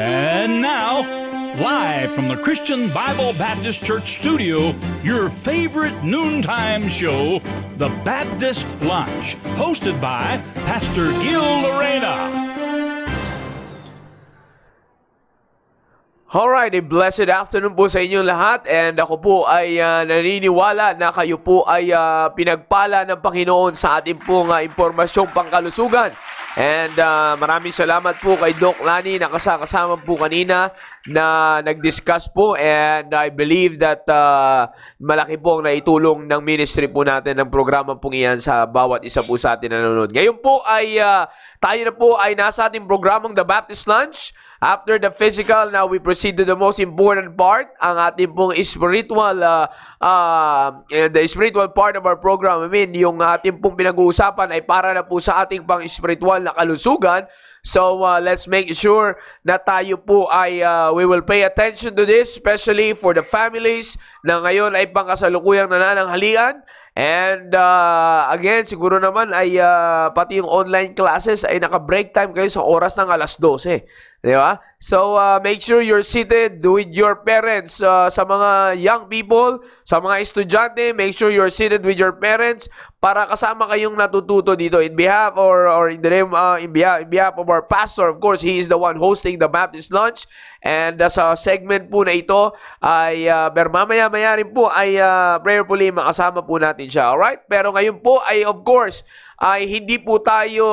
And now, live from the Christian Bible Baptist Church studio, your favorite noontime show, The Baptist Lunch, hosted by Pastor Gil Lorena. Alright, a blessed afternoon po sa inyong lahat and ako po ay uh, naniniwala na kayo po ay uh, pinagpala ng Panginoon sa ating pong uh, impormasyong pangkalusugan. And uh, maraming salamat po kay Doc Lani. Na kasama po kanina na nag-discuss po and I believe that uh, malaki po ang naitulong ng ministry po natin ng programa pong iyan sa bawat isa po sa atin na nanonood. Ngayon po ay uh, tayo na po ay nasa ating programang The Baptist Lunch. After the physical, now we proceed to the most important part, ang ating pong spiritual, uh, uh, the spiritual part of our program. I mean, yung ating pong pinag-uusapan ay para na po sa ating pang spiritual na kalusugan. So, uh, let's make sure na tayo po ay, uh, we will pay attention to this, especially for the families na ngayon ay pangkasalukuyang nanananghalian. And uh, again, siguro naman ay uh, pati yung online classes ay naka-break time kayo sa oras ng alas 12. Di ba? So, uh, make sure you're seated with your parents. Uh, sa mga young people, sa mga estudyante, make sure you're seated with your parents para kasama kayong natututo dito in behalf or or in the name uh, in behalf, in behalf of our pastor. Of course, he is the one hosting the Baptist Lunch. And uh, sa segment po na ito ay uh, mamaya-maya rin po ay uh, prayerfully makasama po natin siya. Alright? Pero ngayon po ay of course ay hindi po tayo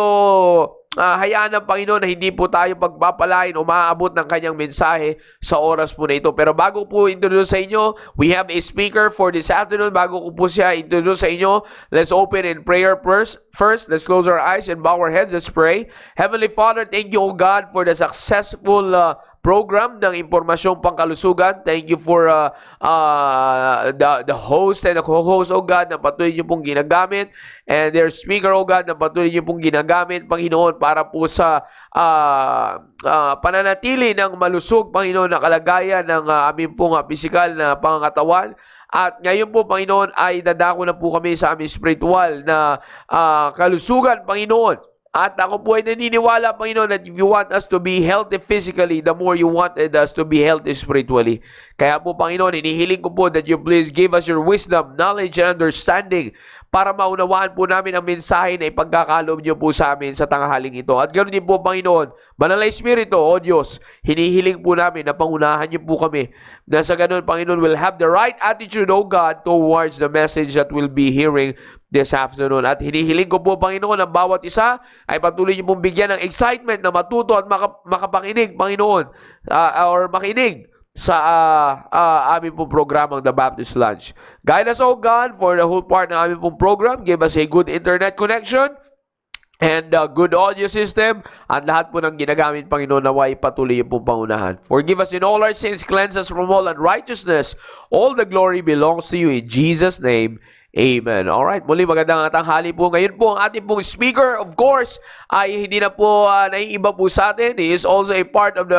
uh, hayaan ng Panginoon na hindi po tayo pagpapalain o maaabot ng kanyang mensahe sa oras po na ito. Pero bago po introduce sa inyo, we have a speaker for this afternoon. Bago ko po siya introduce sa inyo, let's open in prayer first. First, let's close our eyes and bow our heads. Let's pray. Heavenly Father, thank you, O God, for the successful uh, program ng impormasyong pangkalusugan. Thank you for uh, uh, the, the host and the co-host, O God, na patuloy niyo pong ginagamit. And their speaker, O God, na patuloy niyo pong ginagamit, Panginoon, para po sa uh, uh, pananatili ng malusog, Panginoon, na kalagayan ng uh, aming pong uh, physical na pangangatawan. At ngayon po, Panginoon, ay dadako na po kami sa aming spiritual na uh, kalusugan, Panginoon. At ako po ay naniniwala, Panginoon, that if you want us to be healthy physically, the more you wanted us to be healthy spiritually. Kaya po, Panginoon, inihiling ko po that you please give us your wisdom, knowledge, and understanding para maunawaan po namin ang mensahe na ipagkakalob niyo po sa amin sa tanghaling ito. At ganoon din po, Panginoon, Banal na Espiritu, O Diyos, hinihiling po namin na pangunahan niyo po kami na sa ganoon, Panginoon, will have the right attitude, O God, towards the message that we'll be hearing this afternoon. At hinihiling ko po, Panginoon, ang bawat isa ay patuloy niyo pong bigyan ng excitement na matuto at makapakinig, Panginoon, uh, or makinig sa uh, uh, aming pong programang The Baptist Lunch. Guide us, O God, for the whole part ng aming pong program. Give us a good internet connection and a good audio system. At lahat po ng ginagamit, Panginoon, naway patuloy po pangunahan. Forgive us in all our sins, cleanse us from all unrighteousness. All the glory belongs to you in Jesus' name. Amen. All right. Muli magandang tanghali po. Ngayon po ang ating pong speaker, of course, ay hindi na po uh, naiiba po sa atin. He is also a part of the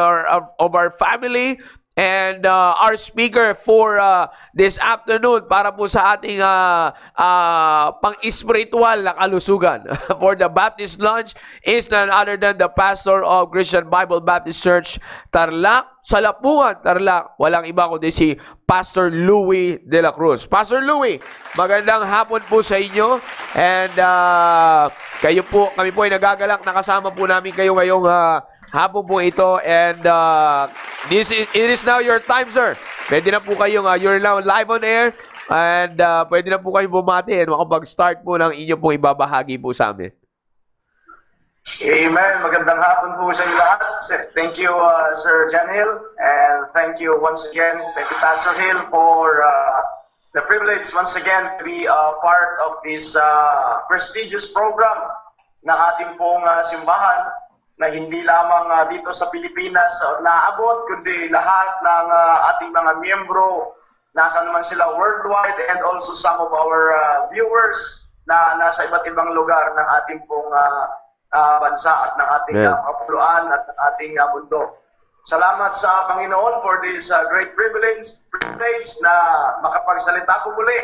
of our family. And uh, our speaker for uh, this afternoon para po sa ating uh, uh, pang-spiritual na kalusugan for the Baptist lunch is none other than the pastor of Christian Bible Baptist Church Tarlac, sa Lapungan, Tarlac. Walang iba kundi si Pastor Louis de la Cruz. Pastor Louis, magandang hapon po sa inyo. And uh, kayo po, kami po ay nagagalak na kasama po namin kayo ngayong uh, hapon po ito. And uh, this is, it is now your time, sir. Pwede na po kayong, uh, you're now live on air. And uh, pwede na po kayong bumati and makapag-start po ng inyo pong ibabahagi po sa amin. Amen. Magandang hapon po sa inyo lahat. Thank you, uh, Sir John Hill. And thank you once again, thank you, Pastor Hill, for uh, the privilege once again to be a part of this uh, prestigious program ng ating pong uh, simbahan na hindi lamang uh, dito sa Pilipinas uh, naabot, kundi lahat ng uh, ating mga miyembro, nasa naman sila worldwide and also some of our uh, viewers na nasa iba't ibang lugar ng ating pong uh, uh, bansa at ng ating yeah. uh, kapuluan at ng ating uh, mundo. Salamat sa Panginoon for this uh, great privilege, privilege na makapagsalita ko muli.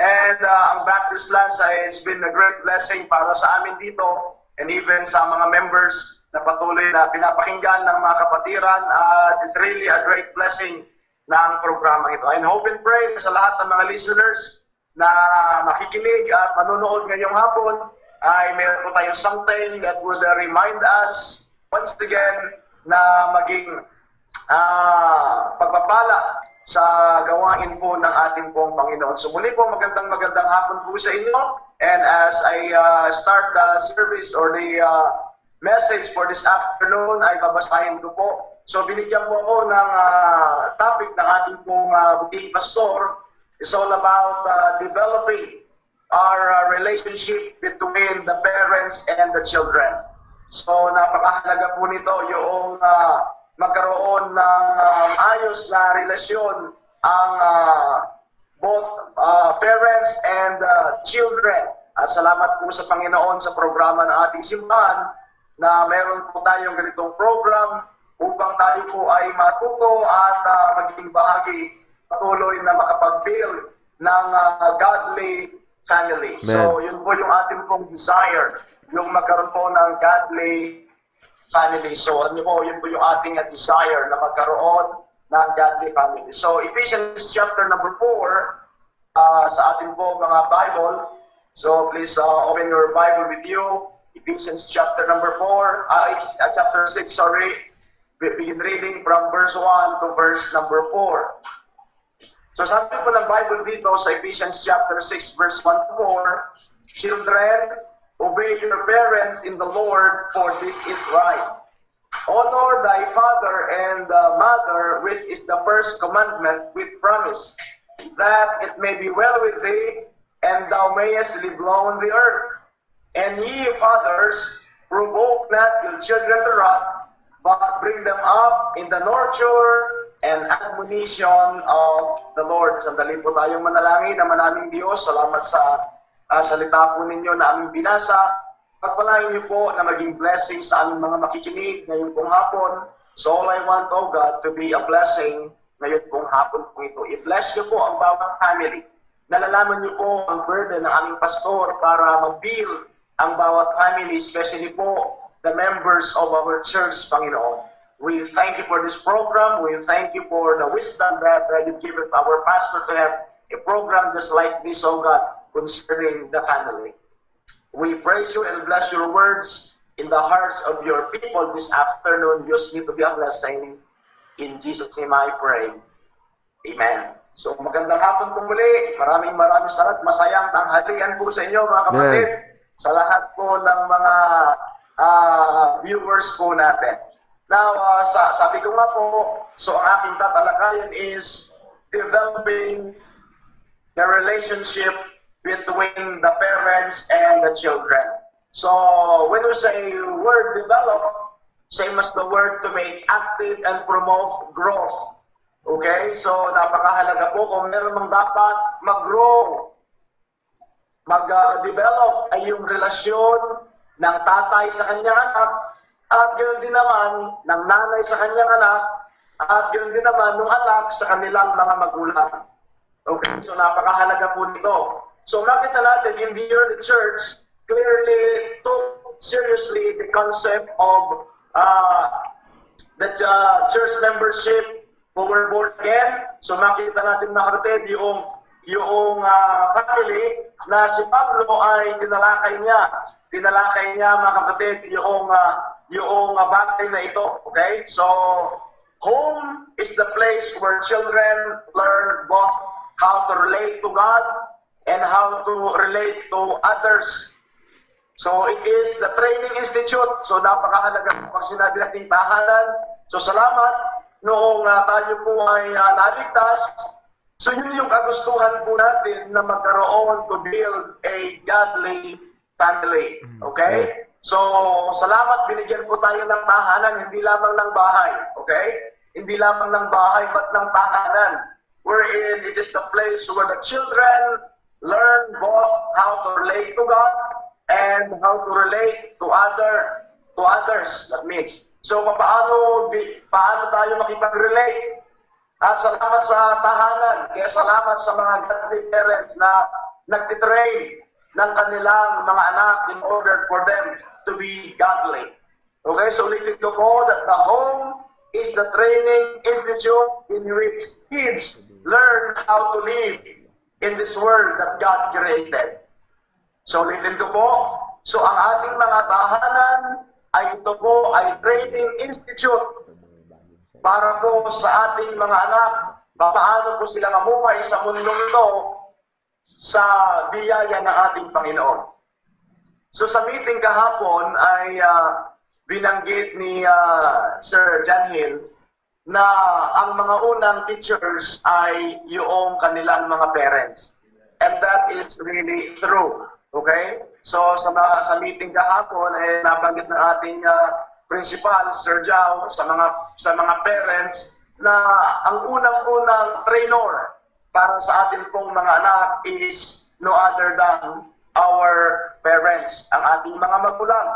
And uh, ang Baptist Lands has been a great blessing para sa amin dito and even sa mga members na patuloy na pinapakinggan ng mga kapatiran at it's really a great blessing ng programa ito. And hope and pray sa lahat ng mga listeners na makikinig at manonood ngayong hapon ay meron po tayong something that would uh, remind us once again na maging ah pagpapala sa gawain po ng ating pong Panginoon. So muli po magandang magandang hapon po sa inyo. And as I uh, start the service or the uh, message for this afternoon ay babasahin ko po. So binigyan po ako ng uh, topic ng ating pong uh, buting pastor. It's all about uh, developing our uh, relationship between the parents and the children. So napakahalaga po nito yung uh, magkaroon ng um, ayos na relasyon ang uh, both uh, parents and uh, children. At salamat po sa Panginoon sa programa ng ating simbahan na meron po tayong ganitong program upang tayo po ay matuto at uh, maging bahagi patuloy na makapag-build ng uh, godly family. So yun po yung ating pong desire, yung magkaroon po ng godly family. So ano po, yun po yung ating uh, desire na magkaroon ng godly family. So Ephesians chapter number 4 uh, sa ating po mga Bible. So please uh, open your Bible with you. Ephesians chapter number 4, uh, uh, chapter 6, sorry. We begin reading from verse 1 to verse number 4. So sabi po ng Bible dito sa Ephesians chapter 6 verse 1 to 4, Children, obey your parents in the Lord, for this is right. Honor thy father and uh, mother, which is the first commandment with promise, that it may be well with thee, and thou mayest live long on the earth. And ye fathers, provoke not your children to wrath, but bring them up in the nurture and admonition of the Lord. Sandali po tayong manalangin na manaming Diyos. Salamat sa uh, salita po ninyo na aming binasa. Pagpalain niyo po na maging blessing sa aming mga makikinig ngayon pong hapon. So all I want, oh God, to be a blessing ngayon pong hapon po ito. I-bless niyo po ang bawat family. Nalalaman niyo po ang burden ng aming pastor para mag-build ang bawat family, especially po the members of our church, Panginoon. We thank you for this program. We thank you for the wisdom that uh, you give our pastor to have a program just like this, oh God, concerning the family. We praise you and bless your words in the hearts of your people this afternoon. Use me to be a blessing. In Jesus' name I pray. Amen. So magandang hapon po muli. Maraming maraming salamat. Masayang tanghalian po sa inyo mga kapatid. Sa lahat po ng mga uh, viewers po natin. Now, uh, sa, sabi ko nga po, so ang aking tatalakayan is developing the relationship between the parents and the children. So, when we say word develop, same as the word to make active and promote growth. Okay? So, napakahalaga po kung meron mang dapat mag-grow, mag-develop ay yung relasyon ng tatay sa kanyang anak at ganoon din naman ng nanay sa kanyang anak at ganoon din naman ng anak sa kanilang mga magulang. Okay? So, napakahalaga po nito. So nakita natin in the early church clearly took seriously the concept of uh, the uh, church membership who were born again. So nakita natin na kapatid yung yung uh, na si Pablo ay tinalakay niya. Tinalakay niya mga kapatid yung uh, yung uh, bagay na ito. Okay? So home is the place where children learn both how to relate to God and how to relate to others. So it is the training institute. So napakahalaga pag sinabi natin tahanan. So salamat noong uh, tayo po ay uh, naligtas. So yun yung kagustuhan po natin na magkaroon to build a godly family. Okay? So salamat binigyan po tayo ng tahanan, hindi lamang ng bahay. Okay? Hindi lamang ng bahay, but ng tahanan. Wherein it is the place where the children learn both how to relate to God and how to relate to other to others. That means, so paano paano tayo makipag-relate? At salamat sa tahanan, kaya salamat sa mga godly parents na nagtitrain ng kanilang mga anak in order for them to be godly. Okay, so ulitin ko po that the home is the training institute in which kids learn how to live in this world that God created. So ulitin ko po, so ang ating mga tahanan ay ito po ay training institute para po sa ating mga anak, paano po sila mamuhay sa mundong ito sa biyaya ng ating Panginoon. So sa meeting kahapon ay ah, binanggit ni ah, Sir John Hill na ang mga unang teachers ay yung kanilang mga parents. And that is really true. Okay? So sa sa meeting kahapon ay nabanggit ng ating ah, principal Sir Jao sa mga sa mga parents na ang unang-unang trainer para sa atin pong mga anak is no other than our parents, ang ating mga magulang.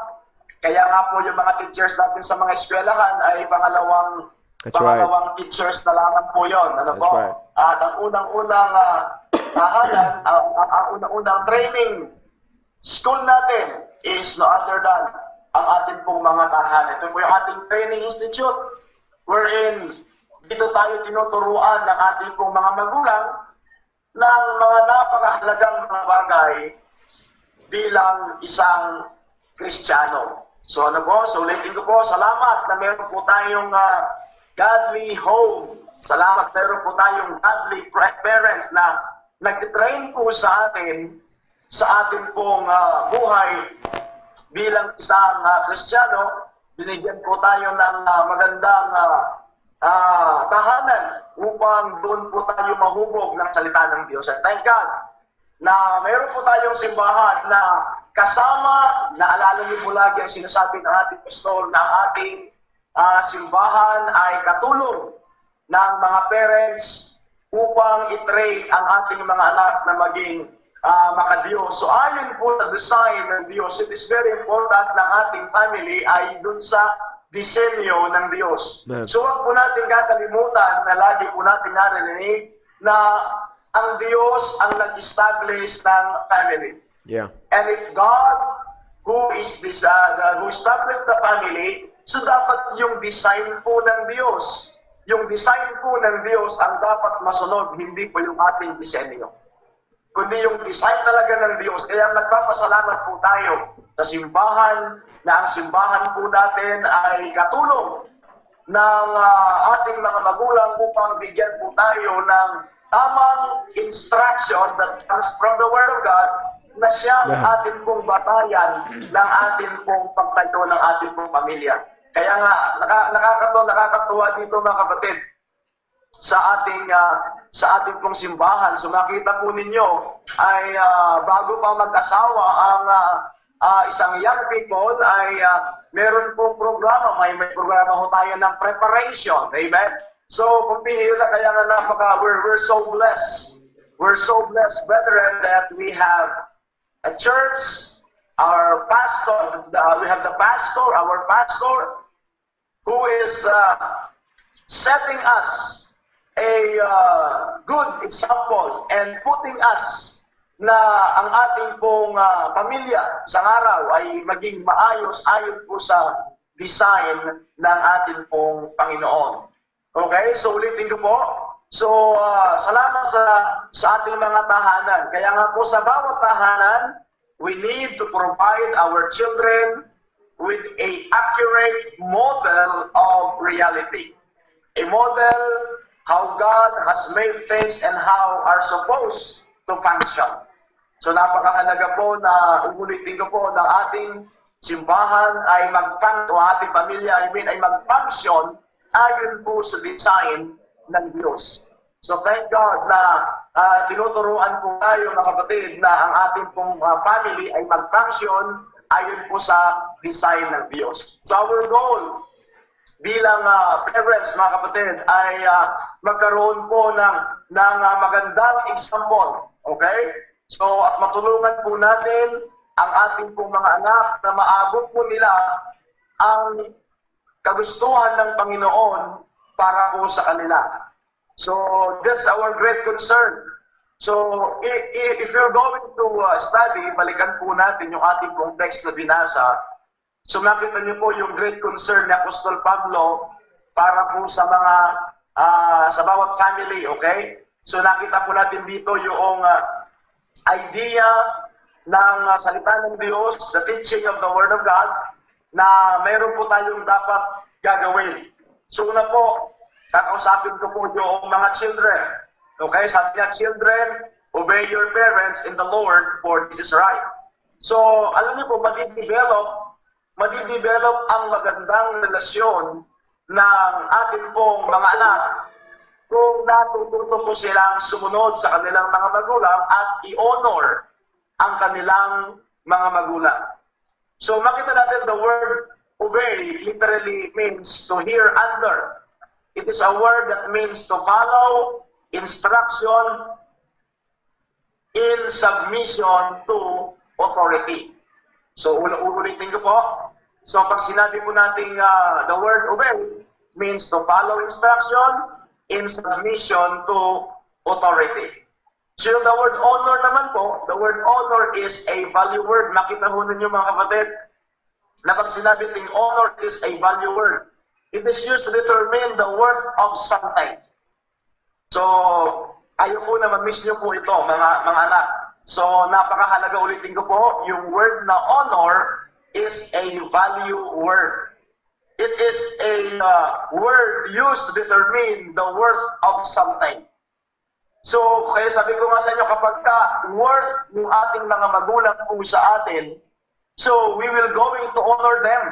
Kaya nga po yung mga teachers natin sa mga eskwelahan ay pangalawang That's pangalawang teachers na lamang po yon. Ano That's po? right. At ang unang-unang uh, tahanan, ang, ang, ang unang-unang training school natin is no other than ang ating pong mga tahanan. Ito po yung ating training institute wherein dito tayo tinuturuan ng ating pong mga magulang ng mga napakahalagang mga bagay bilang isang Kristiyano. So ano po, so ulitin ko po, salamat na meron po tayong ah, godly home. Salamat meron po tayong godly parents na nag-train po sa atin sa ating pong ah, buhay bilang isang ah, Kristiyano. Binigyan po tayo ng ah, magandang ah, tahanan upang doon po tayo mahubog ng salita ng Diyos. And thank God na mayroon po tayong simbahan na kasama, naalala niyo po lagi ang sinasabi ng ating pastor na ating ah, simbahan ay katulong ng mga parents upang i-train ang ating mga anak na maging ah, makadiyos. So ayon po sa design ng Diyos, it is very important ng ating family ay dun sa disenyo ng Diyos. Amen. So huwag po natin kakalimutan na lagi po natin narinig na ang Diyos ang nag-establish ng family. Yeah. And if God, who is this, uh, the, who established the family, so dapat yung design po ng Diyos, yung design po ng Diyos ang dapat masunod, hindi po yung ating disenyo. Kundi yung design talaga ng Diyos. Kaya nagpapasalamat po tayo sa simbahan, na ang simbahan po natin ay katulong ng ah, ating mga magulang upang bigyan po tayo ng tamang instruction that comes from the Word of God na siya ang Yeah. ating pong batayan ng ating pong pagtayo ng ating pong pamilya. Kaya nga, naka, nakakatuwa, nakakatuwa dito mga kapatid sa ating ah, sa ating pong simbahan. So makita po ninyo ay ah, bago pa mag-asawa ang ah, ah, isang young people ay ah, meron pong programa, may may programa ho tayo ng preparation. Amen. So kung pihira kaya nga napaka we're, we're so blessed. We're so blessed brethren that we have a church, our pastor, uh, we have the pastor, our pastor who is uh, setting us a uh, good example and putting us na ang ating pong uh, pamilya sa araw ay maging maayos ayon po sa design ng ating pong Panginoon. Okay, so ulitin ko po. So, uh, salamat sa, sa ating mga tahanan. Kaya nga po sa bawat tahanan, we need to provide our children with a accurate model of reality. A model how God has made things and how are supposed to function. So napakahalaga po na umulitin ko po na ating simbahan ay mag-function, o ating pamilya, I mean, ay mag-function ayon po sa design ng Diyos. So thank God na ah, tinuturuan po tayo mga kapatid na ang ating pong ah, family ay mag-function ayon po sa design ng Diyos. So our goal bilang ah, parents, mga kapatid, ay ah, magkaroon po ng, ng ah, magandang example. Okay? So, at matulungan po natin ang ating pong mga anak na maabot po nila ang kagustuhan ng Panginoon para po sa kanila. So, that's our great concern. So, if you're going to uh, study, balikan po natin yung ating pong text na binasa So nakita niyo po yung great concern ni Apostol Pablo para po sa mga ah, sa bawat family, okay? So nakita po natin dito yung ah, idea ng ah, salita ng Diyos, the teaching of the Word of God, na mayroon po tayong dapat gagawin. So una po, kakausapin ko po yung mga children. Okay, sabi niya, children, obey your parents in the Lord, for this is right. So, alam niyo po, madidevelop, madidevelop ang magandang relasyon ng ating pong mga anak kung natututo po silang sumunod sa kanilang mga magulang at i-honor ang kanilang mga magulang. So makita natin the word obey literally means to hear under. It is a word that means to follow instruction in submission to authority. So ul- uulitin ko po. So pag sinabi po natin uh, the word obey means to follow instruction in submission to authority. So yung the word honor naman po, the word honor is a value word. Makita ho ninyo mga kapatid, na pag sinabi ting honor is a value word. It is used to determine the worth of something. So, ayoko na ma-miss nyo po ito, mga, mga anak. So, napakahalaga ulitin ko po, yung word na honor is a value word. It is a uh, word used to determine the worth of something. So, kaya sabi ko nga sa inyo, kapag ka worth yung ating mga magulang po sa atin, so we will going to honor them.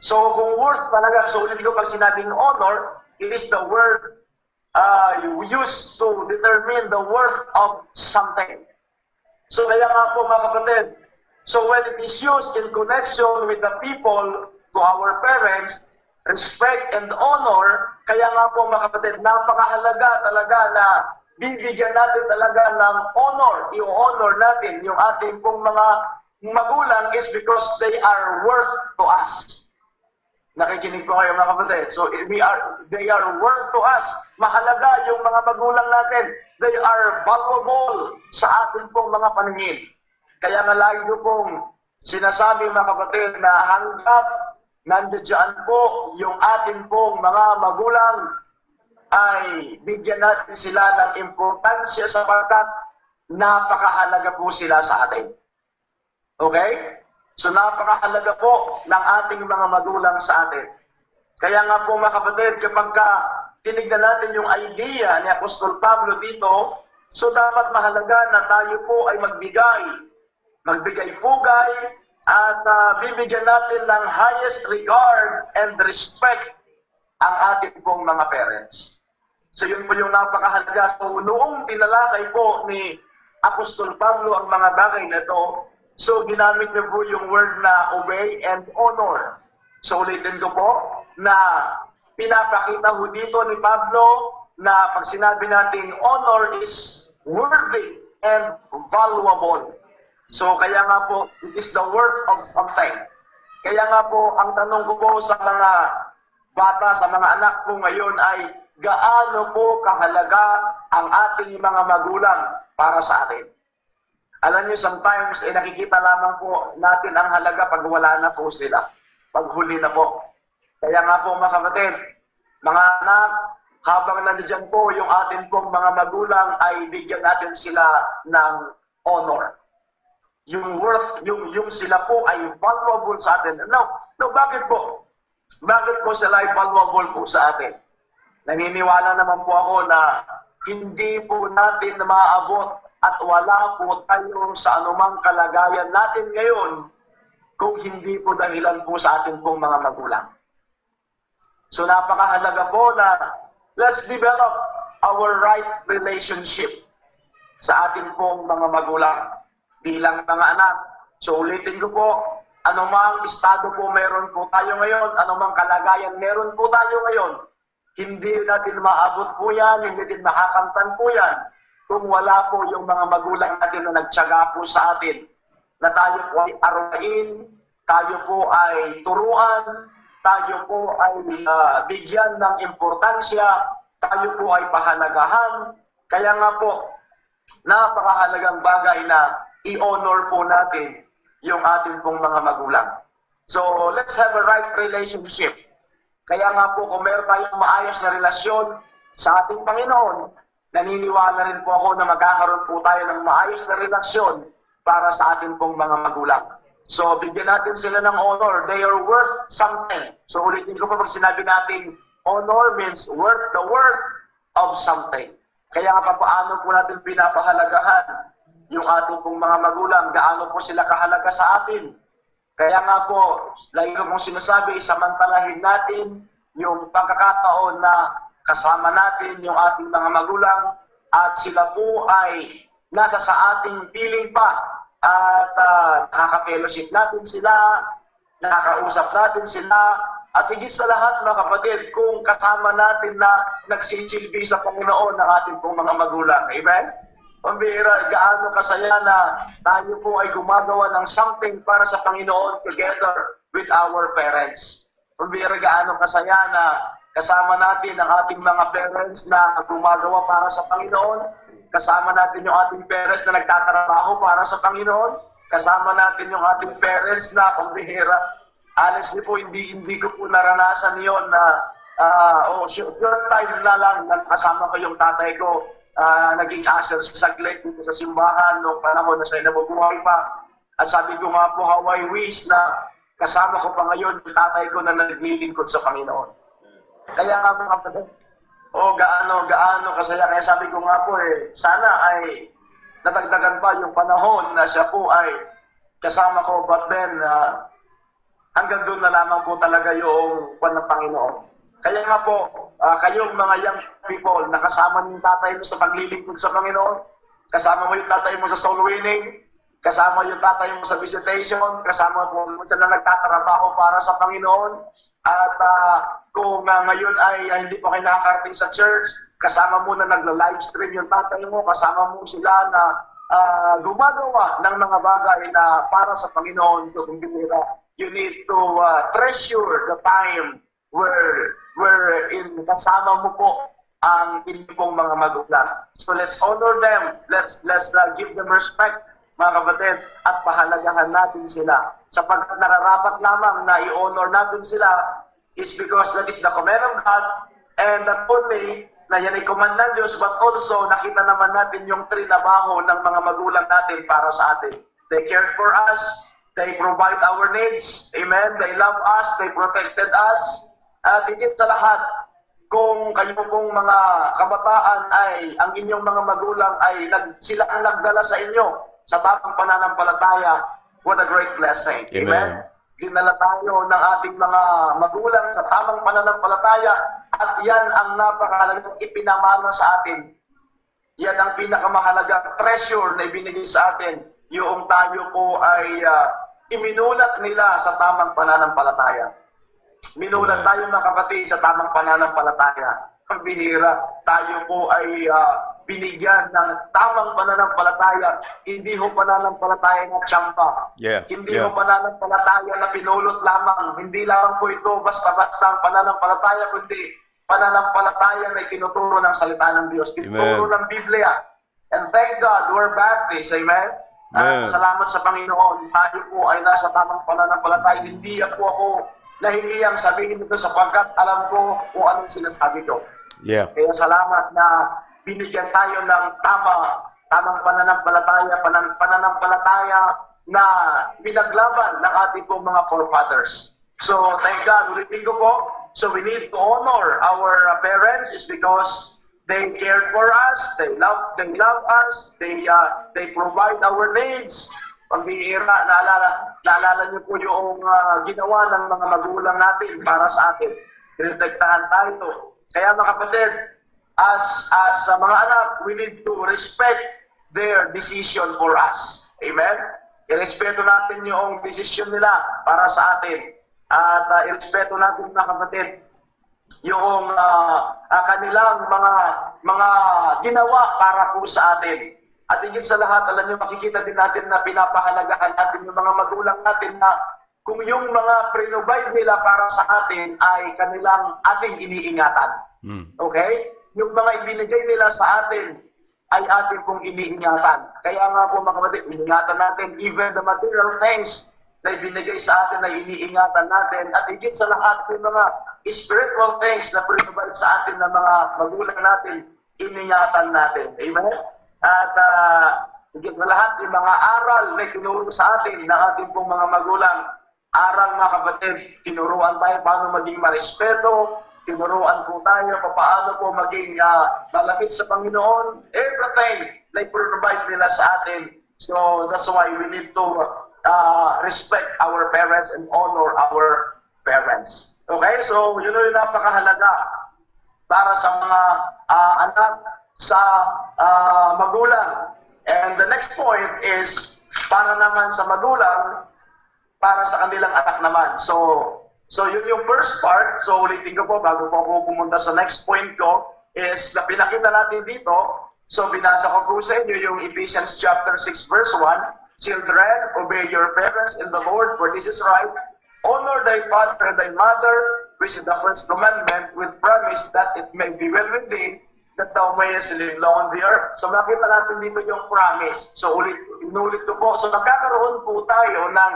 So, kung worth talaga, so ulit ko pag sinabing honor, it is the word uh, used to determine the worth of something. So, kaya nga po mga kapatid, so when it is used in connection with the people, to our parents, respect and honor, kaya nga po mga kapatid, napakahalaga talaga na bibigyan natin talaga ng honor, i-honor natin yung ating pong mga magulang is because they are worth to us. Nakikinig po kayo mga kapatid. So we are, they are worth to us. Mahalaga yung mga magulang natin. They are valuable sa ating pong mga paningin. Kaya nga lagi pong sinasabi mga kapatid na hanggat nandiyan po yung ating pong mga magulang ay bigyan natin sila ng importansya sapagkat napakahalaga po sila sa atin. Okay? So napakahalaga po ng ating mga magulang sa atin. Kaya nga po mga kapatid, kapag ka tinignan natin yung idea ni Apostol Pablo dito, so dapat mahalaga na tayo po ay magbigay, magbigay pugay, at uh, bibigyan natin ng highest regard and respect ang ating pong mga parents. So yun po yung napakahalaga. So noong tinalakay po ni Apostol Pablo ang mga bagay na to, so ginamit niya po yung word na obey and honor. So ulitin ko po na pinapakita ho dito ni Pablo na pag sinabi nating honor is worthy and valuable. So kaya nga po, it is the worth of something. Kaya nga po, ang tanong ko po sa mga bata, sa mga anak po ngayon ay gaano po kahalaga ang ating mga magulang para sa atin. Alam niyo, sometimes eh, nakikita lamang po natin ang halaga pag wala na po sila. Pag huli na po. Kaya nga po mga kapatid, mga anak, habang nandiyan po yung atin pong mga magulang ay bigyan natin sila ng honor. Yung worth, yung, yung sila po ay valuable sa atin. No, no, bakit po? Bakit po sila ay valuable po sa atin? Naniniwala naman po ako na hindi po natin maaabot at wala po tayo sa anumang kalagayan natin ngayon kung hindi po dahilan po sa ating pong mga magulang. So napakahalaga po na let's develop our right relationship sa ating pong mga magulang bilang mga anak. So ulitin ko po, anumang estado po meron po tayo ngayon, anumang kalagayan meron po tayo ngayon, hindi natin maabot po yan, hindi din makakamtan po yan kung wala po yung mga magulang natin na nagtyaga po sa atin na tayo po ay arain, tayo po ay turuan, tayo po ay uh, bigyan ng importansya, tayo po ay pahalagahan. Kaya nga po, napakahalagang bagay na i-honor po natin yung ating pong mga magulang. So, let's have a right relationship. Kaya nga po, kung meron tayong maayos na relasyon sa ating Panginoon, naniniwala rin po ako na magkakaroon po tayo ng maayos na relasyon para sa ating pong mga magulang. So, bigyan natin sila ng honor. They are worth something. So, ulitin ko pa pag sinabi natin, honor means worth the worth of something. Kaya nga paano po natin pinapahalagahan yung ating pong mga magulang, gaano po sila kahalaga sa atin. Kaya nga po, lagi ko pong sinasabi, samantalahin natin yung pagkakataon na kasama natin yung ating mga magulang at sila po ay nasa sa ating piling pa at uh, nakaka-fellowship natin sila, nakakausap natin sila, at higit sa lahat mga kapatid, kung kasama natin na nagsisilbi sa Panginoon ng ating pong mga magulang. Amen? Pambira, gaano kasaya na tayo po ay gumagawa ng something para sa Panginoon together with our parents. Pambira, gaano kasaya na kasama natin ang ating mga parents na gumagawa para sa Panginoon. Kasama natin yung ating parents na nagtatrabaho para sa Panginoon. Kasama natin yung ating parents na pambihira honestly po, hindi, hindi ko po naranasan yon na uh, oh, short, time na lang kasama ko yung tatay ko. Uh, naging usher sa saglit dito sa simbahan noong panahon na siya nabubuhay pa. At sabi ko nga po, how I wish na kasama ko pa ngayon yung tatay ko na naglilingkod sa Panginoon. Kaya nga mga kapatid, oh, gaano, gaano kasaya. Kaya sabi ko nga po eh, sana ay natagdagan pa yung panahon na siya po ay kasama ko. But then, uh, hanggang doon na lamang po talaga yung kwan ng Panginoon. Kaya nga po, uh, kayong mga young people, nakasama niyo yung tatay mo sa paglilingkod sa Panginoon, kasama mo yung tatay mo sa soul winning, kasama yung tatay mo sa visitation, kasama po sila nagtatrabaho para sa Panginoon, at uh, kung uh, ngayon ay uh, hindi po kayo nakakarating sa church, kasama mo na nagla-livestream yung tatay mo, kasama mo sila na uh, gumagawa ng mga bagay na para sa Panginoon. So, kung bibira, you need to uh, treasure the time where where in kasama mo po ang inyong mga magulang. So let's honor them. Let's let's uh, give them respect, mga kapatid, at pahalagahan natin sila. Sapagkat nararapat lamang na i-honor natin sila is because that is the command of God and not only na yan ay command ng Diyos but also nakita naman natin yung trinabaho ng mga magulang natin para sa atin. They cared for us, They provide our needs. Amen. They love us. They protected us. At higit sa lahat, kung kayo pong mga kabataan ay ang inyong mga magulang ay nag, sila ang nagdala sa inyo sa tamang pananampalataya, what a great blessing. Amen. Amen. Dinala tayo ng ating mga magulang sa tamang pananampalataya at yan ang napakahalagang ipinamana sa atin. Yan ang pinakamahalagang treasure na ibinigay sa atin yung tayo po ay uh, iminulat nila sa tamang pananampalataya. Minulat tayo mga kapatid sa tamang pananampalataya. Ang bihira, tayo po ay uh, binigyan ng tamang pananampalataya. Hindi ho pananampalataya na tsampa. Yeah. Hindi yeah. ho pananampalataya na pinulot lamang. Hindi lamang po ito basta-basta ang pananampalataya, kundi pananampalataya na itinuturo ng salita ng Diyos. Tinuturo ng Biblia. And thank God, we're Baptists. Amen? At salamat sa Panginoon, tayo po ay nasa tamang pananampalataya. Hindi po ako nahihiyang sabihin ito sapagkat alam ko kung anong sinasabi ko. Yeah. Kaya salamat na binigyan tayo ng tama, tamang pananampalataya, panan, pananampalataya na binaglaban ng ating pong mga forefathers. So, thank God. Ulitin ko po. So, we need to honor our parents is because They care for us. They love, they love us. They, uh, they provide our needs. Pambihira, naalala, naalala niyo po yung uh, ginawa ng mga magulang natin para sa atin. Pinotektahan tayo. Kaya mga kapatid, as, as uh, mga anak, we need to respect their decision for us. Amen? Irespeto natin yung decision nila para sa atin. At uh, irespeto natin mga kapatid yung uh, uh, kanilang mga mga ginawa para po sa atin. At higit sa lahat, alam niyo, makikita din natin na pinapahalagahan natin yung mga magulang natin na kung yung mga provide nila para sa atin ay kanilang ating iniingatan. Mm. Okay? Yung mga ibinigay nila sa atin ay atin pong iniingatan. Kaya nga po mga kapatid, ingatan natin even the material things na ibinigay sa atin na iniingatan natin at higit sa lahat yung mga spiritual things na provide sa atin ng mga magulang natin, iningatan natin. Amen? At uh, higit sa lahat yung mga aral na tinuro sa atin ng ating pong mga magulang. Aral mga kapatid, tinuruan tayo paano maging marespeto, tinuruan po tayo paano po maging uh, malapit sa Panginoon. Everything na i-provide nila sa atin. So that's why we need to uh, respect our parents and honor our parents. Okay? So yun yung napakahalaga para sa mga uh, anak sa uh, magulang. And the next point is para naman sa magulang, para sa kanilang anak naman. So, so yun yung first part. So ulitin ko po bago po ako pumunta sa next point ko is na pinakita natin dito. So binasa ko po sa inyo yung Ephesians chapter 6 verse 1. Children, obey your parents in the Lord, for this is right. Honor thy father and thy mother, which is the first commandment, with promise that it may be well with thee, that thou mayest live long on the earth. So nakita natin dito yung promise. So ulit, inulit ko po. So nagkakaroon po tayo ng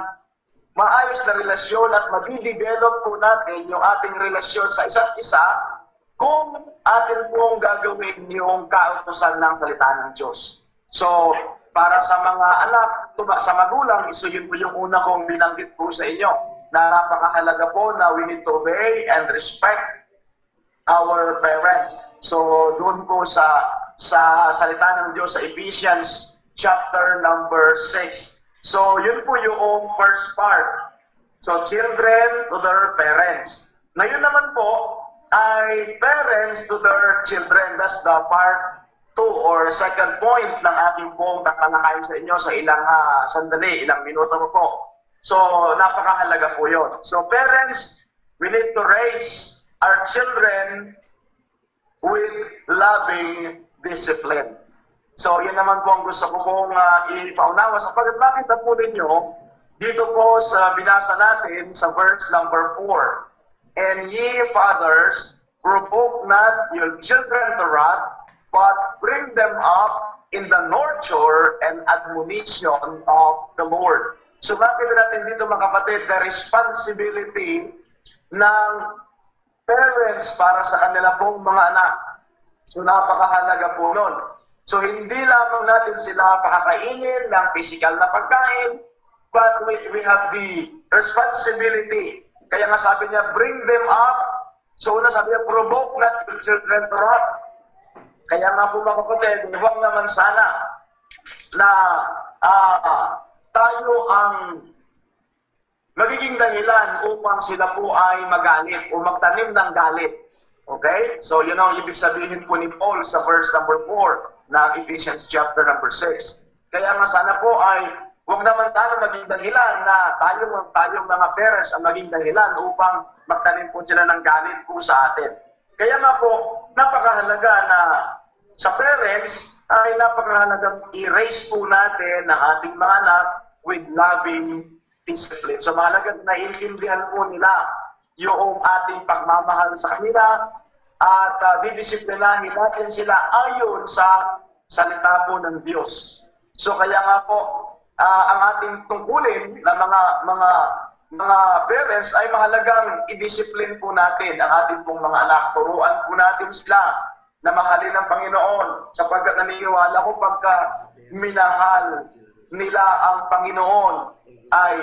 maayos na relasyon at madidevelop po natin yung ating relasyon sa isa't isa kung atin pong gagawin yung kautusan ng salita ng Diyos. So, para sa mga anak, tuma, sa magulang, iso yun po yung una kong binanggit po sa inyo na napakahalaga po na we need to obey and respect our parents. So, doon po sa sa salita ng Diyos sa Ephesians chapter number 6. So, yun po yung first part. So, children to their parents. Ngayon naman po, ay parents to their children. That's the part 2 or second point ng aking pong tatalakayin sa inyo sa ilang uh, sandali, ilang minuto mo po. So, napakahalaga po yon. So, parents, we need to raise our children with loving discipline. So, yan naman po ang gusto ko pong uh, ipaunawa. Sapagkat nakita po ninyo, dito po sa binasa natin sa verse number 4. And ye fathers, provoke not your children to wrath, but bring them up in the nurture and admonition of the Lord. So makita natin dito mga kapatid, the responsibility ng parents para sa kanila pong mga anak. So napakahalaga po nun. So hindi lamang natin sila pakakainin ng physical na pagkain, but we, we have the responsibility. Kaya nga sabi niya, bring them up. So una sabi niya, provoke not your children to wrath. Kaya nga po mga kapatid, huwag naman sana na uh, tayo ang magiging dahilan upang sila po ay magalit o magtanim ng galit. Okay? So, yun ang ibig sabihin po ni Paul sa verse number 4 ng Ephesians chapter number 6. Kaya nga sana po ay huwag naman sana maging dahilan na tayo, tayong mga parents ang maging dahilan upang magtanim po sila ng galit po sa atin. Kaya nga po, napakahalaga na sa parents ay napakahalagang i-raise po natin ang ating mga anak with loving discipline. So mahalaga na naiintindihan po nila yung ating pagmamahal sa kanila at uh, didisiplinahin natin sila ayon sa salita po ng Diyos. So kaya nga po, uh, ang ating tungkulin na mga mga mga parents ay mahalagang i-discipline po natin ang ating pong mga anak. Turuan po natin sila na mahalin ng Panginoon sapagkat naniniwala ko pagka minahal nila ang Panginoon ay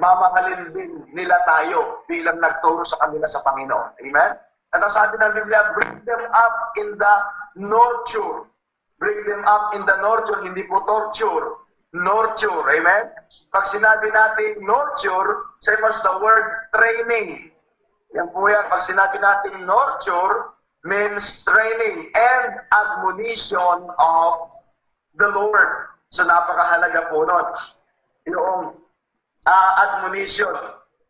mamahalin din nila tayo bilang nagturo sa kanila sa Panginoon. Amen? At ang sabi ng Biblia, bring them up in the nurture. Bring them up in the nurture, hindi po torture. Nurture. Amen? Pag sinabi natin nurture, same as the word training. Yan po yan. Pag sinabi natin nurture, means training and admonition of the Lord. So napakahalaga po nun. Yung uh, admonition.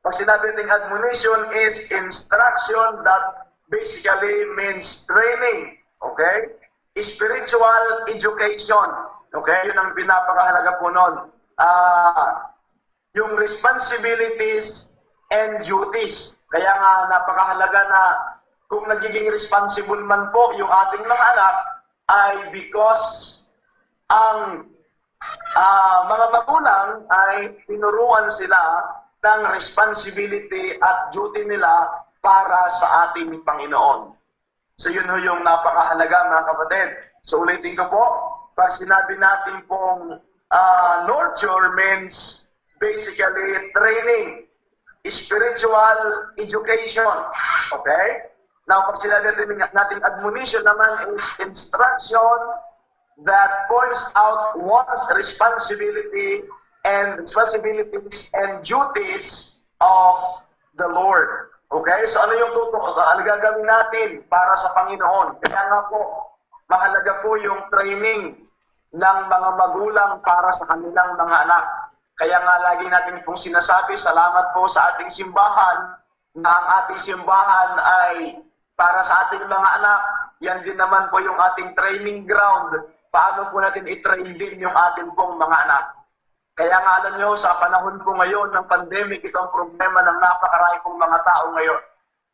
Pag sinabi natin admonition is instruction that basically means training. Okay? Spiritual education. Okay? Yun ang pinapakahalaga po nun. Uh, yung responsibilities and duties. Kaya nga napakahalaga na kung nagiging responsible man po yung ating mga anak ay because ang uh, mga magulang ay tinuruan sila ng responsibility at duty nila para sa ating Panginoon. So yun ho yung napakahalaga mga kapatid. So ulitin ko po, pag sinabi natin pong ah, nurture means basically training, spiritual education. Okay? Now, pag sinabi natin, natin admonition naman is instruction that points out one's responsibility and responsibilities and duties of the Lord. Okay? So ano yung tutok? Ano gagawin natin para sa Panginoon? Kaya nga po, mahalaga po yung training ng mga magulang para sa kanilang mga anak. Kaya nga lagi natin pong sinasabi, salamat po sa ating simbahan, na ang ating simbahan ay para sa ating mga anak. Yan din naman po yung ating training ground. Paano po natin i-train din yung ating pong mga anak. Kaya nga alam nyo, sa panahon po ngayon ng pandemic, ito ang problema ng napakarami pong mga tao ngayon.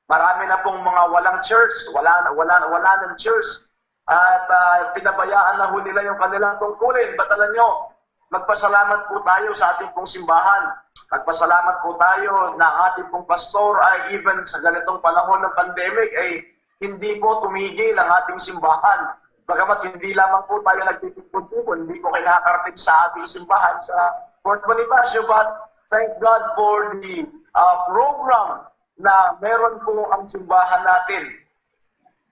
Marami na pong mga walang church, wala, wala, wala ng church. At ah, pinabayaan na ho nila yung kanilang tungkulin. Ba't alam nyo, magpasalamat po tayo sa ating pong simbahan. Magpasalamat po tayo na ating pong pastor ay even sa ganitong panahon ng pandemic ay hindi po tumigil ang ating simbahan. Bagamat hindi lamang po tayo nagtitipon-tipon, hindi po kayo sa ating simbahan sa Fort Bonifacio, but thank God for the uh, program na meron po ang simbahan natin.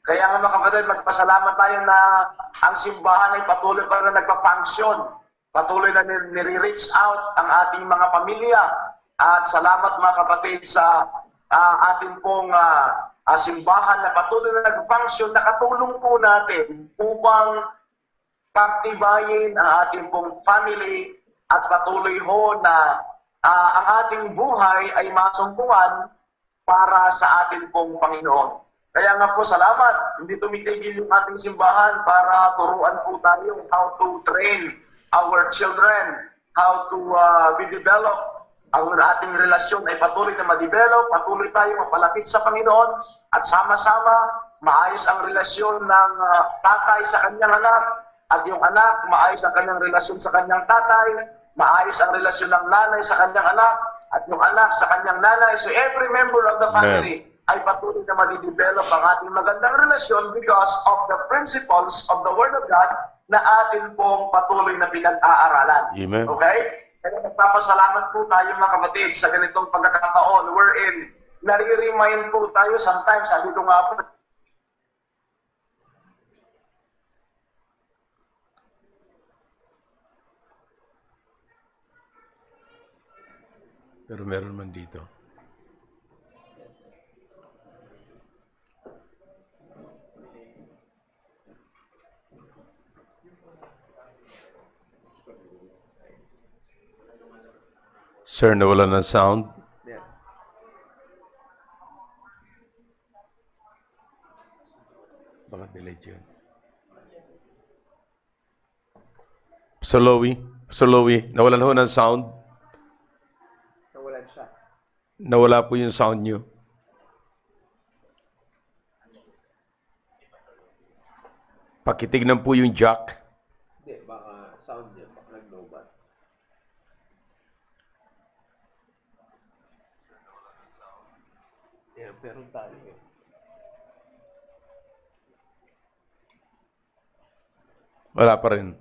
Kaya nga mga kapatid, magpasalamat tayo na ang simbahan ay patuloy pa rin nagpa-function. Patuloy na nir- nire-reach out ang ating mga pamilya. At salamat mga kapatid sa ah, ating pong ah, ah, simbahan na patuloy na nag-function. Nakatulong po natin upang pagtibayin ang ating pong family at patuloy ho na ah, ang ating buhay ay masumpuan para sa ating pong Panginoon. Kaya nga po, salamat. Hindi tumitigil yung ating simbahan para turuan po tayo how to train our children, how to uh, be develop. Ang ating relasyon ay patuloy na ma-develop, patuloy tayo mapalapit sa Panginoon, at sama-sama maayos ang relasyon ng uh, tatay sa kanyang anak, at yung anak, maayos ang kanyang relasyon sa kanyang tatay, maayos ang relasyon ng nanay sa kanyang anak, at yung anak sa kanyang nanay. So every member of the family ay patuloy na madidevelop ang ating magandang relasyon because of the principles of the Word of God na atin pong patuloy na pinag-aaralan. Amen. Okay? Kaya nagpapasalamat po tayo mga kapatid sa ganitong pagkakataon. Wherein nare-remind po tayo sometimes, sabi ko nga po, Pero meron man dito. Sir, nawala ng sound. Baka delete yun. Sir Louie, Sir Louie, nawalan ho ng sound. Nawalan siya. Nawala po yung sound nyo. Pakitignan po yung jack. Hindi, baka sound niya, baka nag-lobat. Yeah, pero tayo eh. Wala pa rin. Yung.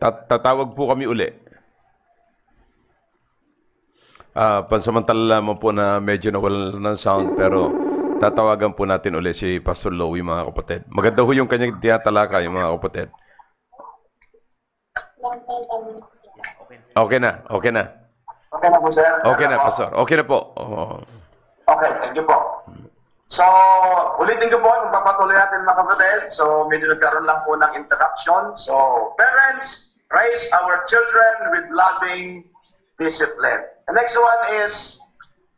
Tat- tatawag po kami uli. Ah, pansamantala lamang po na medyo nawala ng sound pero tatawagan po natin uli si Pastor Louie mga kapatid. Maganda ho yung kanyang tinatalakay mga kapatid. Okay na, okay na. okay na po sir. Okay na. Pastor. Okay na po. Oo. Okay, thank you po. So, ulitin ko po, magpapatuloy natin mga kapatid. So, medyo nagkaroon lang po ng interruption. So, parents, raise our children with loving discipline. The next one is,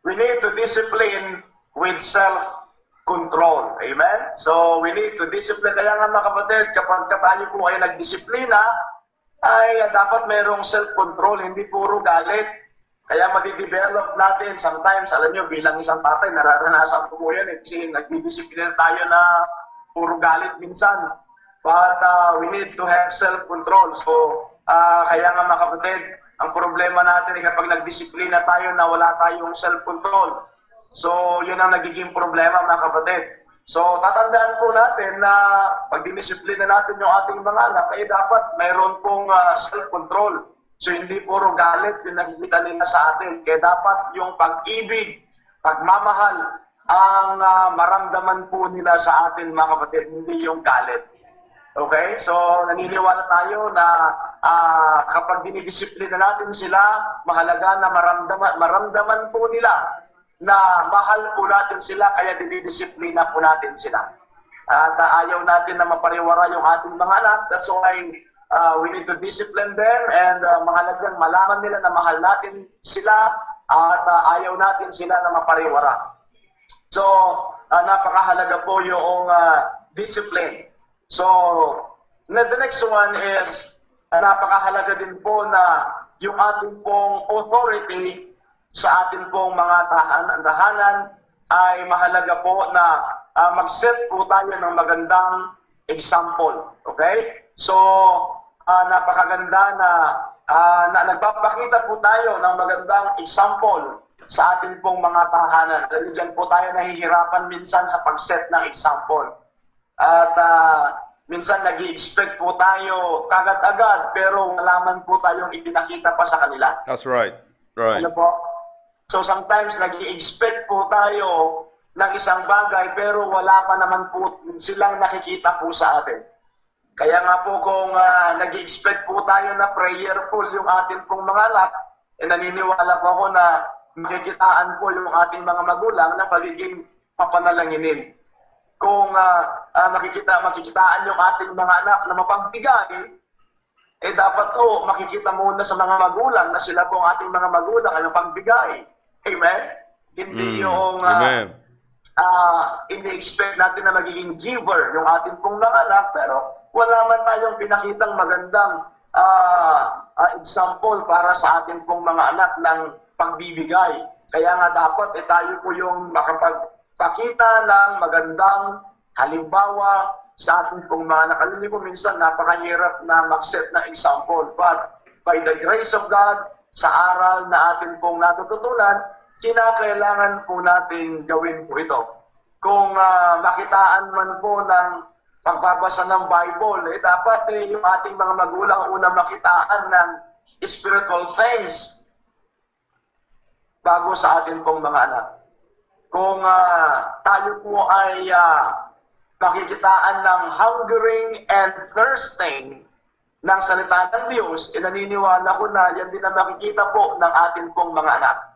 we need to discipline with self-control. Amen? So, we need to discipline. Kaya nga mga kapatid, kapag ka tayo po ay nagdisiplina, ay dapat mayroong self-control, hindi puro galit. Kaya madidevelop natin, sometimes, alam nyo, bilang isang tatay, nararanasan ko po yan eh, kasi nagdidisiplina tayo na puro galit minsan. But uh, we need to have self-control. So, uh, kaya nga mga kapatid, ang problema natin ay kapag nagdisiplina tayo na wala tayong self-control. So, yun ang nagiging problema mga kapatid. So, tatandaan po natin na pag dinisiplina natin yung ating mga anak, ay dapat mayroon pong uh, self-control. So hindi puro galit yung nakikita nila sa atin. Kaya dapat yung pag-ibig, pagmamahal, ang uh, maramdaman po nila sa atin mga kapatid, hindi yung galit. Okay? So naniniwala tayo na uh, kapag dinidisiplina natin sila, mahalaga na maramdaman, maramdaman po nila na mahal po natin sila, kaya dinidisiplina po natin sila. At uh, ayaw natin na mapariwara yung ating mga anak. That's why uh, we need to discipline them and uh, mahalagang malaman nila na mahal natin sila at uh, ayaw natin sila na mapariwara. So, uh, napakahalaga po yung uh, discipline. So, the next one is uh, napakahalaga din po na yung ating pong authority sa ating pong mga tahanan, tahanan ay mahalaga po na uh, mag-set po tayo ng magandang example. Okay? So, uh, napakaganda na, uh, na nagpapakita po tayo ng magandang example sa ating pong mga tahanan. Dahil dyan po tayo nahihirapan minsan sa pag-set ng example. At uh, minsan nag expect po tayo kagad-agad pero wala man po tayong ipinakita pa sa kanila. That's right. Right. Ano po? So sometimes nag expect po tayo ng isang bagay pero wala pa naman po silang nakikita po sa atin. Kaya nga po kung uh, nag-expect po tayo na prayerful yung ating pong mga anak, eh naniniwala po ako na makikitaan po yung ating mga magulang na pagiging papanalanginin. Kung uh, uh, makikita, makikitaan yung ating mga anak na mapagbigay, eh dapat po makikita muna sa mga magulang na sila po ang ating mga magulang ay mapagbigay. Amen? Hindi mm, yung uh, Amen uh, ini-expect natin na magiging giver yung ating pong mga anak, pero wala man tayong pinakitang magandang uh, uh, example para sa ating pong mga anak ng pagbibigay. Kaya nga dapat eh, tayo po yung makapagpakita ng magandang halimbawa sa ating pong mga anak. Alam niyo po minsan napakahirap na mag-set ng example. But by the grace of God, sa aral na ating pong natututunan, kinakailangan po natin gawin po ito. Kung uh, makitaan man po ng pagbabasa ng Bible, eh, dapat eh, yung ating mga magulang unang makitaan ng spiritual things bago sa atin pong mga anak. Kung uh, tayo po ay uh, makikitaan ng hungering and thirsting ng salita ng Diyos, eh, naniniwala ko na yan din ang makikita po ng atin pong mga anak.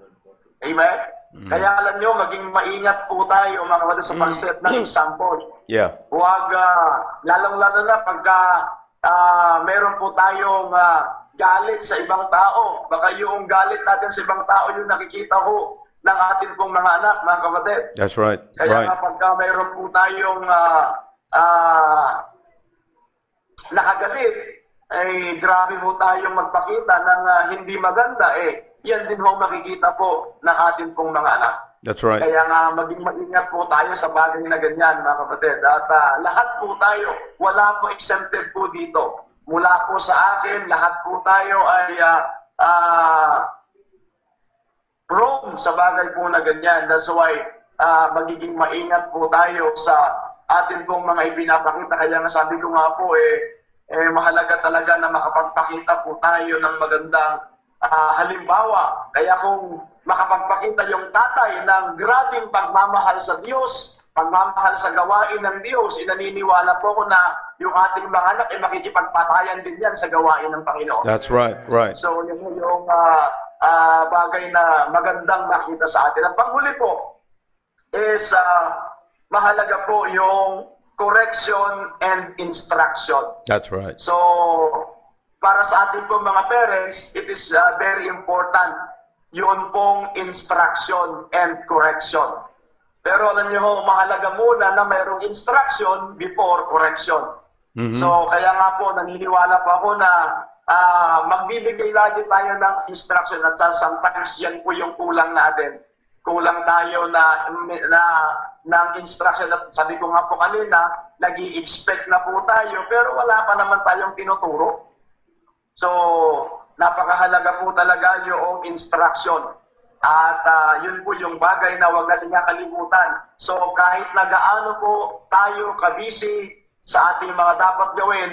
Amen? Mm. Kaya alam nyo, maging maingat po tayo mga kapatid sa pag-set ng example. Yeah. Huwag, uh, lalong-lalo na pagka uh, meron po tayong uh, galit sa ibang tao. Baka yung galit natin sa ibang tao yung nakikita ko ng ating pong mga anak, mga kapatid. That's right. Kaya right. nga pagka meron po tayong uh, uh, nakagalit, ay grabe ho tayong magpakita ng uh, hindi maganda eh yan din ho makikita po ng ating pong mga anak. That's right. Kaya nga maging maingat po tayo sa bagay na ganyan mga kapatid. At uh, lahat po tayo, wala po exempted po dito. Mula po sa akin, lahat po tayo ay uh, uh, prone sa bagay po na ganyan. That's why uh, magiging maingat po tayo sa atin pong mga ipinapakita. Kaya nga sabi ko nga po, eh, eh mahalaga talaga na makapagpakita po tayo ng magandang uh, halimbawa. Kaya kung makapagpakita yung tatay ng grabing pagmamahal sa Diyos, pagmamahal sa gawain ng Diyos, inaniniwala po ko na yung ating mga anak ay makikipagpatayan din yan sa gawain ng Panginoon. That's right, right. So yun yung uh, uh, bagay na magandang makita sa atin. Ang panghuli po is uh, mahalaga po yung correction and instruction. That's right. So para sa ating pong mga parents, it is uh, very important yun pong instruction and correction. Pero alam niyo ho, mahalaga muna na mayroong instruction before correction. Mm-hmm. So kaya nga po, naniniwala po ako na ah, magbibigay lagi tayo ng instruction at sometimes yan po yung kulang natin. Kulang tayo na, na ng instruction at sabi ko nga po kanina, nag expect na po tayo pero wala pa naman tayong tinuturo. So, napakahalaga po talaga yung instruction. At ah, yun po yung bagay na huwag natin kalimutan. So, kahit nagaano po tayo kabisi sa ating mga dapat gawin,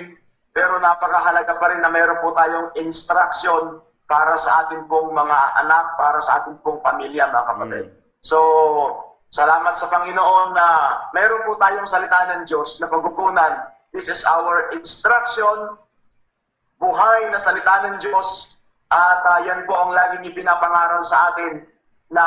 pero napakahalaga pa rin na mayroon po tayong instruction para sa ating pong mga anak, para sa ating pong pamilya, mga kapatid. So, salamat sa Panginoon na mayroon po tayong salita ng Diyos na pagkukunan. This is our instruction buhay na salita ng Diyos at ah, yan po ang laging ipinapangaral sa atin na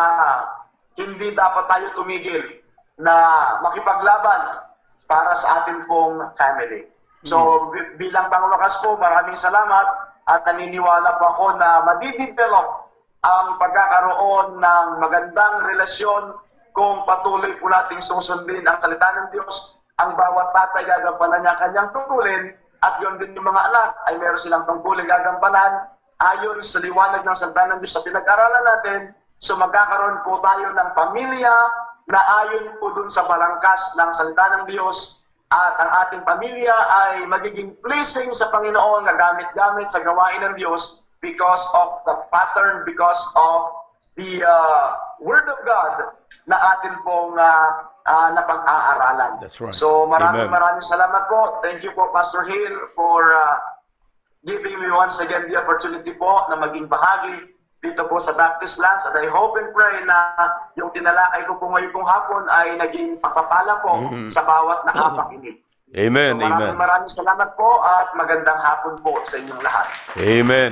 hindi dapat tayo tumigil na makipaglaban para sa atin pong family. So bi- bilang pangwakas po, maraming salamat at naniniwala po ako na madidevelop ang pagkakaroon ng magandang relasyon kung patuloy po nating susundin ang salita ng Diyos. Ang bawat tatay gagampanan niya ang kanyang tungkulin at yun din yung mga anak ay meron silang tungkulin gagampanan ayon sa liwanag ng salita ng Diyos sa pinag-aralan natin. So magkakaroon po tayo ng pamilya na ayon po dun sa balangkas ng salita ng Diyos at ang ating pamilya ay magiging pleasing sa Panginoon na gamit-gamit sa gawain ng Diyos because of the pattern, because of the uh, Word of God na atin pong uh, uh, napag-aaralan. That's right. So maraming Amen. maraming salamat po. Thank you po Pastor Hill for uh, giving me once again the opportunity po na maging bahagi dito po sa Baptist Lands at I hope and pray na yung tinalakay ko po ngayon pong hapon ay naging pagpapala po sa bawat nakapakinig. Amen, so maraming amen. maraming salamat po at magandang hapon po sa inyong lahat. Amen.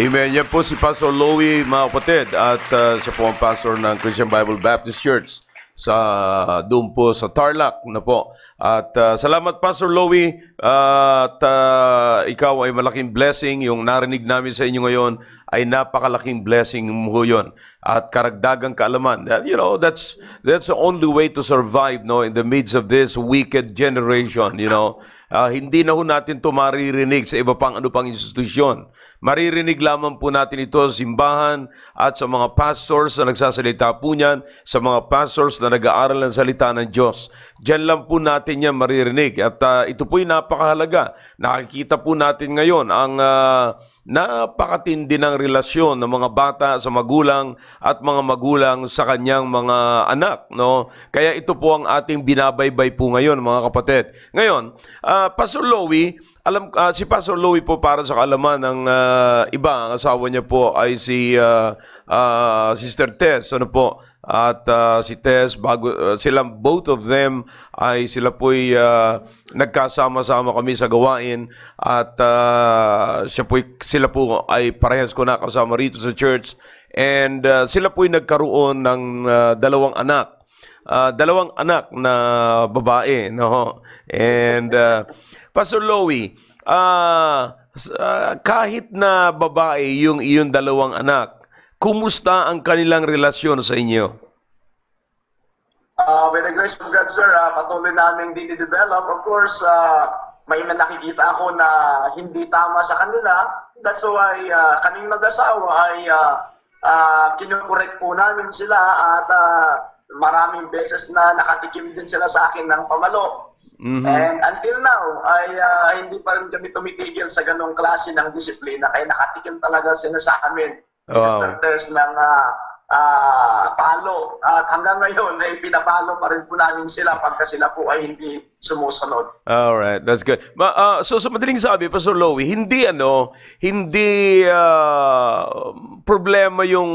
Amen. Yan po si Pastor Louie, mga kapatid, at uh, siya po ang pastor ng Christian Bible Baptist Church sa doon po sa Tarlac na po. At uh, salamat Pastor Louie at uh, ikaw ay malaking blessing yung narinig namin sa inyo ngayon ay napakalaking blessing mo yun at karagdagang kaalaman. Uh, you know, that's that's the only way to survive no in the midst of this wicked generation, you know. Ah, hindi na ho natin to maririnig sa iba pang ano pang institusyon. Maririnig lamang po natin ito sa simbahan at sa mga pastors na nagsasalita po niyan, sa mga pastors na nag-aaral ng salita ng Diyos. Diyan lang po natin yan maririnig. At ah, ito po'y napakahalaga. Nakikita po natin ngayon ang ah, napakatindi ng relasyon ng mga bata sa magulang at mga magulang sa kanyang mga anak, no? Kaya ito po ang ating binabaybay po ngayon, mga kapatid. Ngayon, ah, Pastor Louie, alam ah, si Pastor Louie po para sa kaalaman ng ah, iba, ang asawa niya po ay si ah, ah, Sister Tess, ano po? At ah, si Tess bago ah, sila both of them ay sila po'y ah, nagkasama-sama kami sa gawain at ah, siya po'y sila po ay parehas ko na kasama rito sa church and ah, sila po'y nagkaroon ng ah, dalawang anak. Ah, dalawang anak na babae, no? And ah, Pastor ah, s- ah, kahit na babae yung iyong dalawang anak, kumusta ang kanilang relasyon sa inyo? Uh, by the grace of God, sir, uh, patuloy namin dinidevelop. Of course, uh, may nakikita ako na hindi tama sa kanila. That's why uh, kaming mag-asawa ay uh, uh, kinukorek po namin sila at uh, maraming beses na nakatikim din sila sa akin ng pamalo. Mhm. And until now, ay uh, hindi pa rin kami tumitigil sa ganong klase ng disiplina kaya nakatikim talaga sila sa amin. Wow. Sister Tess ng uh, ah, palo. At hanggang ngayon ay pinapalo pa rin po namin sila pagka sila po ay hindi sumusunod. All right, that's good. Ma, ah, so sa madaling sabi, Pastor Louie, hindi ano, hindi ah, problema yung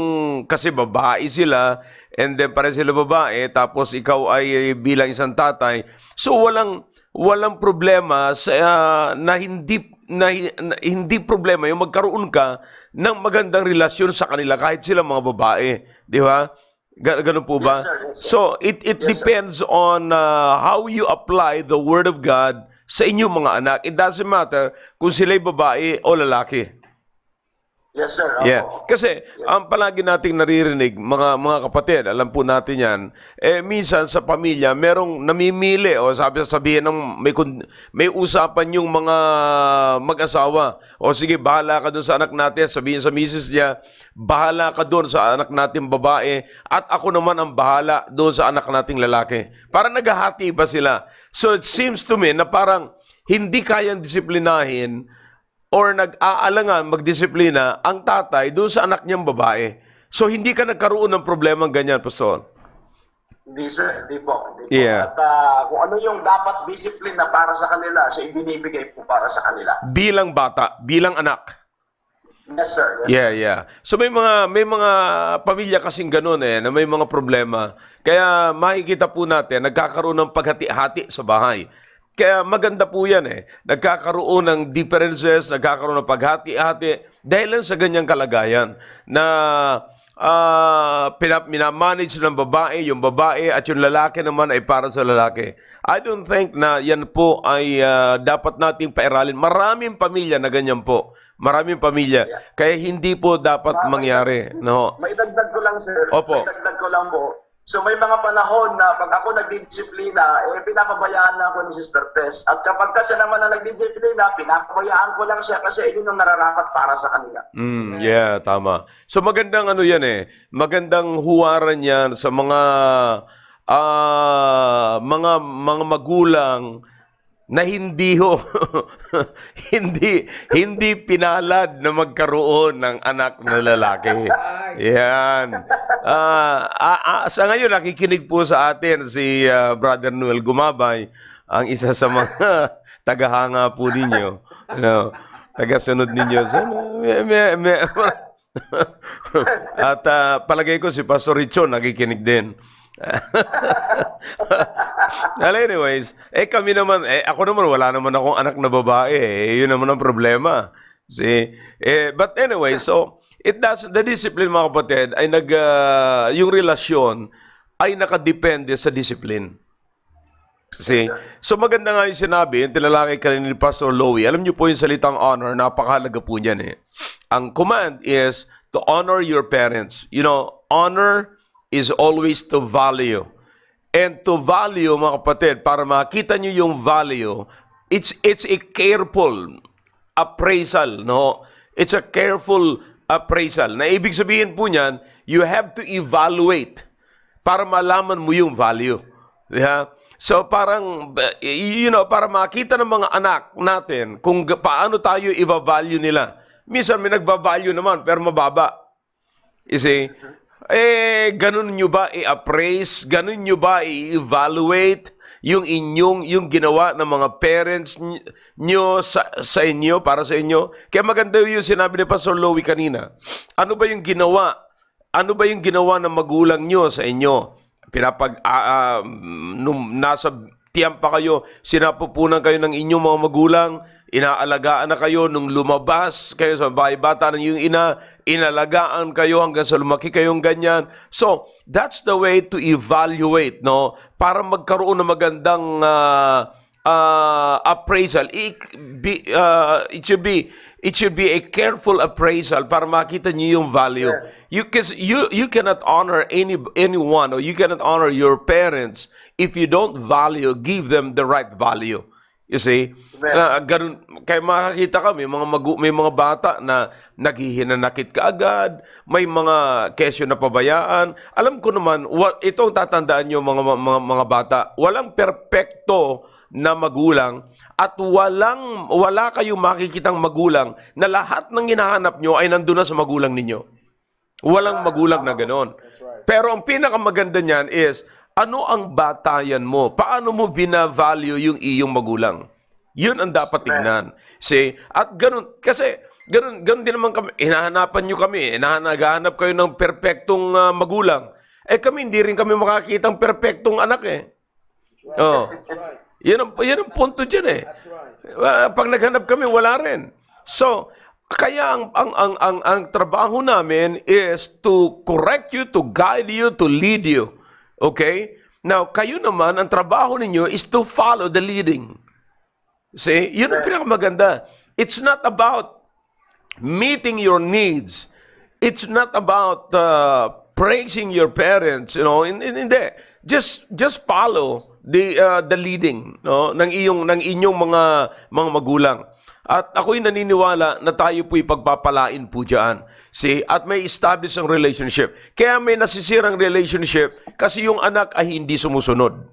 kasi babae sila and then pare sila babae tapos ikaw ay bilang isang tatay. So walang walang problema sa ah, na hindi na, na hindi problema yung magkaroon ka ng magandang relasyon sa kanila kahit sila mga babae, di ba? Ga- Ganun po ba? Yes, sir. Yes, sir. So it it Yes, sir. depends on uh, how you apply the word of God sa inyong mga anak. It doesn't matter kung sila'y babae o lalaki. Yes, sir. Opo. Yeah. Kasi ang palagi nating naririnig, mga mga kapatid, alam po natin 'yan. Eh minsan sa pamilya, merong namimili o sabi sabihin ng may kun- may usapan yung mga mag-asawa. O sige, bahala ka doon sa anak natin, sabihin sa misis niya, bahala ka doon sa anak nating babae at ako naman ang bahala doon sa anak nating lalaki. Para naghahati ba sila? So it seems to me na parang hindi kayang disiplinahin or nag-aalangan magdisiplina ang tatay doon sa anak niyang babae. So hindi ka nagkaroon ng problema ganyan, Pastor. Hindi, sir. Hindi po. Hindi po. Yeah. At ah, kung ano yung dapat discipline na para sa kanila, so ibinibigay po para sa kanila. Bilang bata, bilang anak. Yes, sir. Yes, Yeah, yeah. So may mga may mga pamilya kasing ganoon eh na may mga problema. Kaya makikita po natin nagkakaroon ng paghati-hati sa bahay. Kaya maganda po yan eh. Nagkakaroon ng differences, nagkakaroon ng paghati-hati dahil lang sa ganyang kalagayan na ah pinap minamanage ng babae, yung babae at yung lalaki naman ay para sa lalaki. I don't think na yan po ay ah, dapat nating pairalin. Maraming pamilya na ganyan po. Maraming pamilya. Kaya hindi po dapat mangyari. No? May dagdag ko lang, sir. Opo. May dagdag ko lang po. So may mga panahon na pag ako nagdidisiplina, eh pinapabayaan na ako ni Sister Tess. At kapag kasi naman na nagdidisiplina, pinapabayaan ko lang siya kasi yun yung nararapat para sa kanila. Mm, yeah, tama. So magandang ano yan eh. Magandang huwaran yan sa mga ah mga mga magulang na hindi ho hindi hindi pinalad na magkaroon ng anak na lalaki. Yan. Ah, ah, ah, sa ngayon nakikinig po sa atin si ah, Brother Noel Gumabay, ang isa sa mga tagahanga po ninyo. Ano, tagasunod ninyo. So, may, may, At ah, palagay ko si Pastor Richon nakikinig din. well, anyways, eh kami naman, eh ako naman wala naman akong anak na babae. Eh, yun naman ang problema. See? Eh, but anyway, so it does the discipline mga kapatid ay nag ah, yung relasyon ay nakadepende sa discipline. See? So maganda nga yung sinabi, yung tilalaki kanina ni Pastor Louie. Alam niyo po yung salitang honor, napakahalaga po niyan eh. Ang command is to honor your parents. You know, honor is always to value. And to value, mga kapatid, para makita niyo yung value, it's it's a careful appraisal, no? It's a careful appraisal. Na ibig sabihin po niyan, you have to evaluate para malaman mo yung value. Yeah? So parang, you know, para makita ng mga anak natin kung paano tayo i-value nila. Minsan may nagba-value naman, pero mababa. You see? Eh, ganun nyo ba i-appraise? Ganun nyo ba i-evaluate yung inyong, yung ginawa ng mga parents ny- nyo sa, sa inyo, para sa inyo? Kaya maganda yung sinabi ni Pastor Louie kanina. Ano ba yung ginawa? Ano ba yung ginawa ng magulang nyo sa inyo? Pinapag, ah, ah, nung nasa tiyam pa kayo, sinapupunan kayo ng inyong mga magulang, inaalagaan na kayo nung lumabas kayo sa bahay bata ng yung ina, inalagaan kayo hanggang sa lumaki kayong ganyan. So, that's the way to evaluate, no? Para magkaroon ng magandang ah, ah, appraisal. It, be, ah, it should be it should be a careful appraisal para makita niyo yung value. You cause you you cannot honor any anyone or you cannot honor your parents if you don't value, give them the right value. You see? Na, ganun, kaya makakita kami, mga magu, may mga bata na naghihinanakit ka agad, may mga kesyo na pabayaan. Alam ko naman, wa, itong tatandaan nyo mga, mga, mga bata, walang perpekto na magulang at walang wala kayong makikitang magulang na lahat ng hinahanap nyo ay nandun na sa magulang ninyo. Walang magulang na ganon. Pero ang pinakamaganda niyan is, ano ang batayan mo? Paano mo binavalue yung iyong magulang? Yun ang dapat tingnan. See? At ganun, kasi ganun, ganun din naman kami, hinahanapan nyo kami, hinahanap kayo ng perpektong ah, magulang. Eh kami, hindi rin kami makakitang perpektong anak eh. Oh. Yan ang, yan ang punto dyan eh. Wala- Pag naghanap kami, wala rin. So, kaya ang, ang, ang, ang, ang trabaho namin is to correct you, to guide you, to lead you. Okay? Now, kayo naman, ang trabaho ninyo is to follow the leading. See? Yun ang pinakamaganda. It's not about meeting your needs. It's not about uh, praising your parents, you know. Hin- hin- Hindi. Just just follow the uh, the leading, no, ng iyong ng inyong mga mga magulang. At ako'y naniniwala na tayo po'y pagpapalain po diyan. See, at may establish ang relationship. Kaya may nasisirang relationship kasi yung anak ay hindi sumusunod.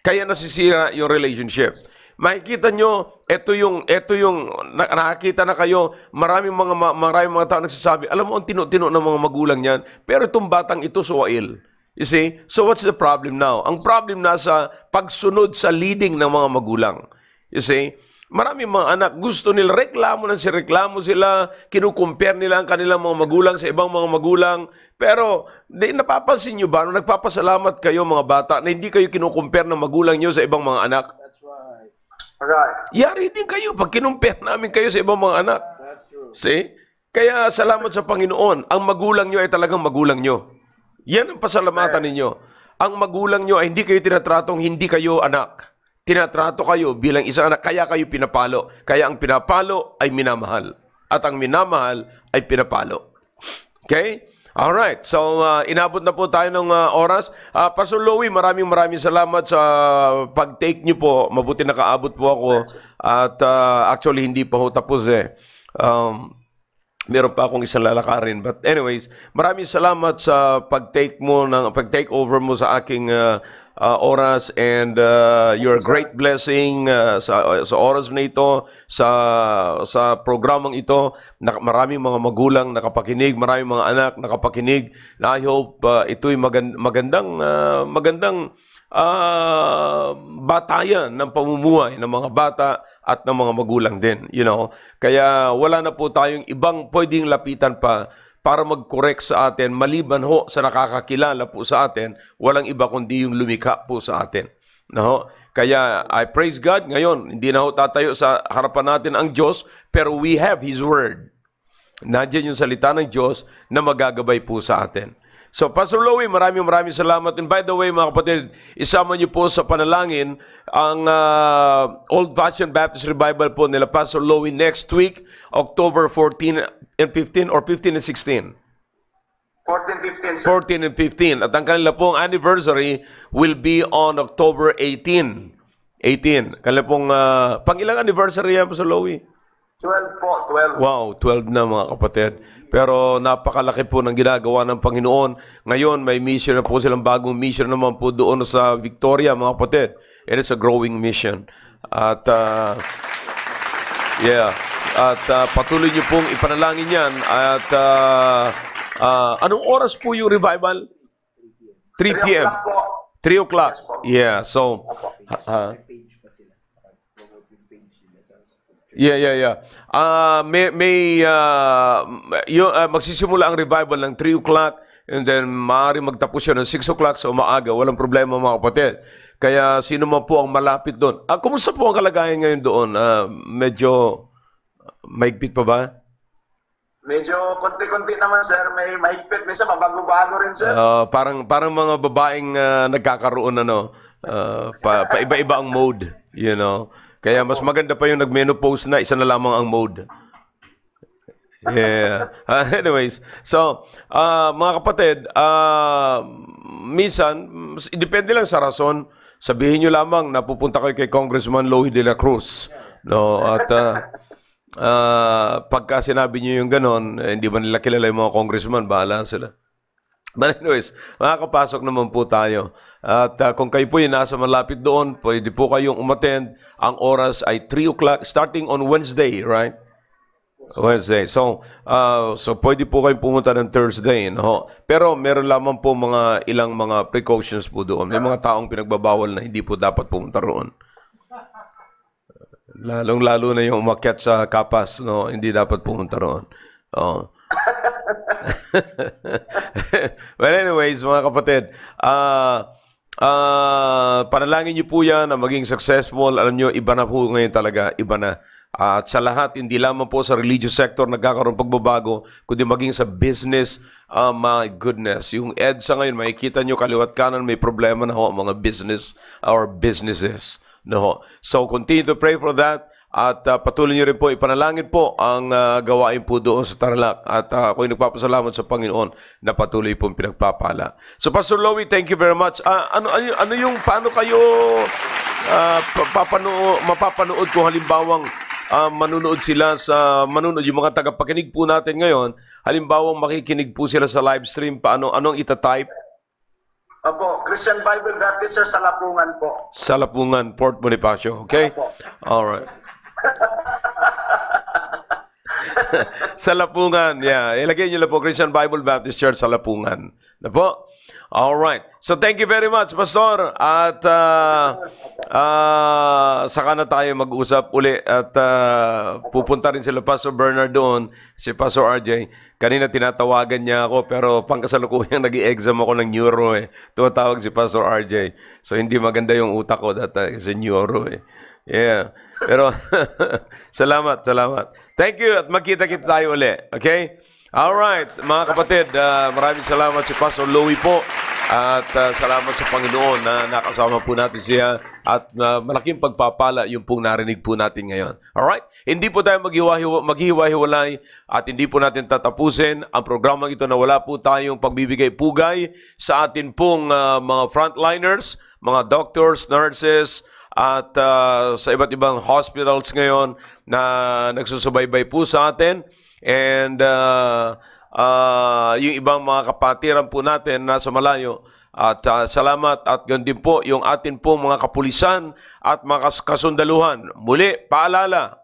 Kaya nasisira yung relationship. Makikita nyo, ito yung, ito yung, na- nakakita na kayo, maraming mga, ma- maraming mga tao nagsasabi, alam mo, ang tino-tino ng mga magulang yan, pero itong batang ito, suwail. You see? So what's the problem now? Ang problem nasa pagsunod sa leading ng mga magulang. You see? Maraming mga anak, gusto nila, reklamo na si reklamo sila, kinukumpare nila ang kanilang mga magulang sa ibang mga magulang. Pero, di, napapansin nyo ba, nung nagpapasalamat kayo mga bata, na hindi kayo kinukumpare ng magulang nyo sa ibang mga anak? Right. Yari din kayo pag kinumpare namin kayo sa ibang mga anak. See? Kaya salamat sa Panginoon. Ang magulang nyo ay talagang magulang nyo. Yan ang pasalamatan ninyo. Ang magulang nyo ay hindi kayo tinatratong hindi kayo anak. Tinatrato kayo bilang isang anak, kaya kayo pinapalo. Kaya ang pinapalo ay minamahal. At ang minamahal ay pinapalo. Okay? Alright. So, uh, inabot na po tayo ng uh, oras. Uh, Pastor Louie, maraming maraming salamat sa pag-take nyo po. Mabuti nakaabot po ako. At uh, actually, hindi pa ho tapos eh. Um, meron pa akong isang lalakarin. But anyways, maraming salamat sa pag-take mo, ng, pag-take over mo sa aking uh, uh, oras and uh, you're a great blessing uh, sa, sa oras na ito, sa, sa programang ito. Maraming mga magulang nakapakinig, maraming mga anak nakapakinig. Na I hope uh, ito'y magan- magandang, uh, magandang ah batayan ng pamumuhay ng mga bata at ng mga magulang din, you know. Kaya wala na po tayong ibang pwedeng lapitan pa para mag-correct sa atin maliban ho sa nakakakilala po sa atin, walang iba kundi yung lumikha po sa atin. No? Kaya I praise God ngayon, hindi na ho tatayo sa harapan natin ang Diyos, pero we have His Word. Nandiyan yung salita ng Diyos na magagabay po sa atin. So, Pastor Louie, maraming maraming salamat. And by the way, mga kapatid, isama niyo po sa panalangin ang uh, Old Fashioned Baptist Revival po nila Pastor Louie next week, October 14 and 15 or 15 and 16. 14, 15, sir. 14 and 15. At ang kanila pong anniversary will be on October 18. 18. Kanila pong, uh, pang ilang anniversary yan, Pastor Louie? 12 po, 12. Wow, 12 na mga kapatid. Pero napakalaki po ng ginagawa ng Panginoon. Ngayon, may mission na po silang bagong mission naman po doon sa Victoria, mga kapatid. And it's a growing mission. At, uh, yeah, at uh, patuloy niyo pong ipanalangin yan. At, uh, uh, anong oras po yung revival? 3 3 p.m. o'clock po. 3 o'clock. Yeah, so, uh, Yeah, yeah, yeah. Ah, may may uh, yung, ah, magsisimula ang revival ng 3 o'clock and then maaari magtapos siya ng 6 o'clock sa umaaga. Walang problema mga kapatid. Kaya sino man po ang malapit doon. Ah, kumusta po ang kalagayan ngayon doon? Ah, medyo maigpit pa ba? Medyo konti-konti naman, sir. May mahigpit. Minsan, mabago-bago rin, sir. Ah, parang parang mga babaeng ah, nagkakaroon ano, ah, pa, iba-iba ang mode, you know. Kaya mas maganda pa yung nag-menopause na isa na lamang ang mode. Yeah. Ah, anyways, so ah, mga kapatid, ah, minsan mas- depende lang sa rason. Sabihin niyo lamang na pupunta kayo kay Congressman Louie de la Cruz. No, at ah, ah, pagka sinabi niyo yung ganon, eh, hindi ba nila kilala yung mga congressman, bahala sila. But anyways, makakapasok naman po tayo. At uh, kung kayo po yung nasa malapit doon, pwede po kayong umattend. Ang oras ay 3 o'clock, starting on Wednesday, right? Wednesday. So, uh, so pwede po kayong pumunta ng Thursday. No? Pero meron lamang po mga ilang mga precautions po doon. May mga taong pinagbabawal na hindi po dapat pumunta roon. Lalong-lalo na yung umakyat sa kapas, no? hindi dapat pumunta roon. Oh. well, anyways, mga kapatid, ah ah panalangin niyo po yan na maging successful. Alam niyo, iba na po ngayon talaga, iba na. At sa lahat, hindi lamang po sa religious sector nagkakaroon pagbabago, kundi maging sa business, ah my goodness. Yung EDSA ngayon, makikita nyo kaliwat kanan, may problema na ho ang mga business or businesses. No. So continue to pray for that. At uh, patuloy niyo rin po ipanalangin po ang uh, gawain po doon sa Tarlac. At uh, ako'y nagpapasalamat sa Panginoon na patuloy pong pinagpapala. So Pastor Lowy, thank you very much. Uh, ano, ano, ano yung, paano kayo uh, papanood, mapapanood kung halimbawang uh, manunood sila sa manunood yung mga tagapakinig po natin ngayon halimbawa makikinig po sila sa live stream paano anong ita-type Opo, Christian Bible Baptist Church sa Lapungan po. sa Lapungan Port Bonifacio okay Opo. all right sa Lapungan yeah. Ilagay niyo lang po Christian Bible Baptist Church sa Lapungan. Na po? All right. So thank you very much pastor. At uh, uh, saka na tayo mag-usap uli at uh, pupunta rin sila Pastor Bernard doon si Pastor RJ kanina tinatawagan niya ako pero pangkasalukuyang nag exam ako ng neuro eh. Tumatawag si Pastor RJ so hindi maganda yung utak ko dati kasi neuro eh. Yeah pero salamat salamat thank you at magkita-kita tayo uli okay All right, mga kapatid, uh, maraming salamat si Pastor Louie po at uh, salamat sa Panginoon na nakasama po natin siya at uh, malaking pagpapala yung pong narinig po natin ngayon. All right? Hindi po tayo maghiwa-hiwalay at hindi po natin tatapusin ang programang ito na wala po tayong pagbibigay pugay sa atin pong uh, mga frontliners, mga doctors, nurses, at uh, sa iba't ibang hospitals ngayon na nagsusubaybay po sa atin. And uh, uh, yung ibang mga kapatiran po natin nasa malayo, at uh, salamat at ganun din po yung atin po mga kapulisan at mga kasundaluhan. Muli, paalala,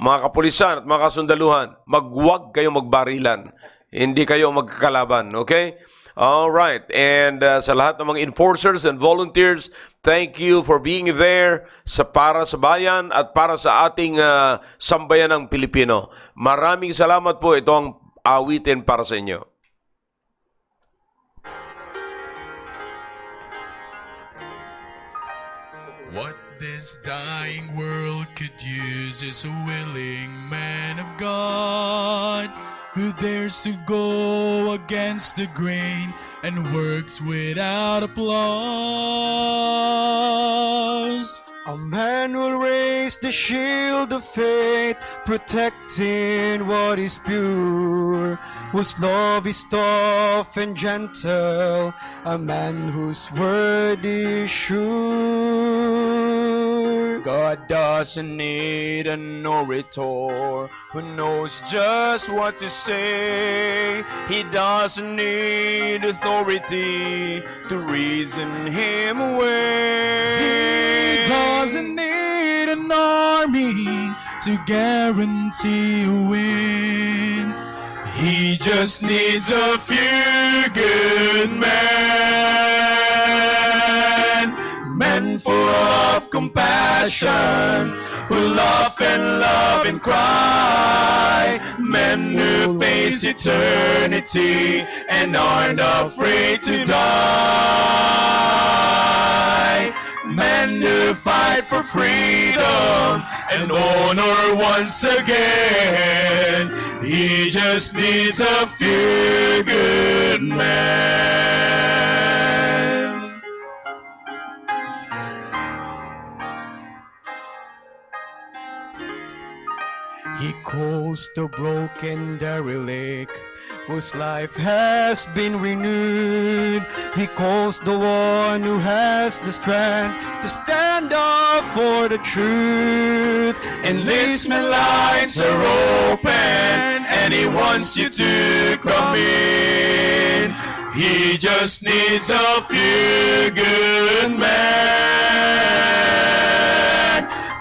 mga kapulisan at mga kasundaluhan, magwag kayo magbarilan. Hindi kayo magkakalaban, okay? All right. And uh, sa lahat ng mga enforcers and volunteers, thank you for being there sa para sa bayan at para sa ating uh, sambayan ng Pilipino. Maraming salamat po. Ito ang awitin para sa inyo. What this dying world could use is a willing man of God who dares to go against the grain and works without applause. A man will raise the shield of faith, protecting what is pure, whose love is tough and gentle, a man whose word is sure. God doesn't need an orator who knows just what to say. He doesn't need authority to reason him away. He doesn't need an army to guarantee a win. He just needs a few good men. Full of compassion, who laugh and love and cry. Men who face eternity and aren't afraid to die. Men who fight for freedom and honor once again. He just needs a few good men. He calls the broken derelict whose life has been renewed. He calls the one who has the strength to stand up for the truth. Enlistment lines are open and he wants you to come in. He just needs a few good men.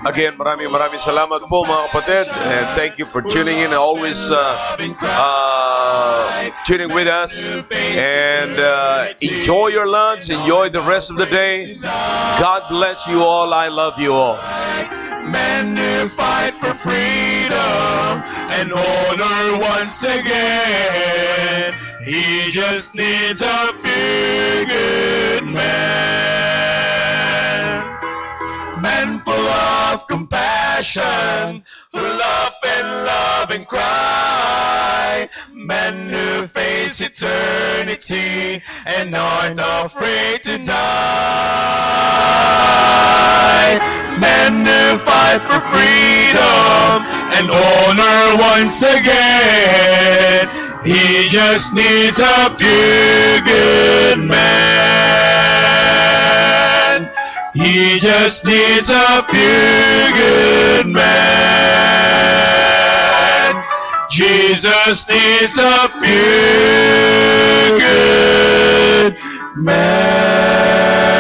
Again, maraming maraming salamat po mga kapatid. And thank you for tuning in always uh, uh, tuning with us. And uh, enjoy your lunch. Enjoy the rest of the day. God bless you all. I love you all. Men who fight for freedom and honor once again. He just needs a few good men. Of compassion, who laugh and love and cry. Men who face eternity and aren't afraid to die. Men who fight for freedom and honor once again. He just needs a few good men. He just needs a few good men. Jesus needs a few good men.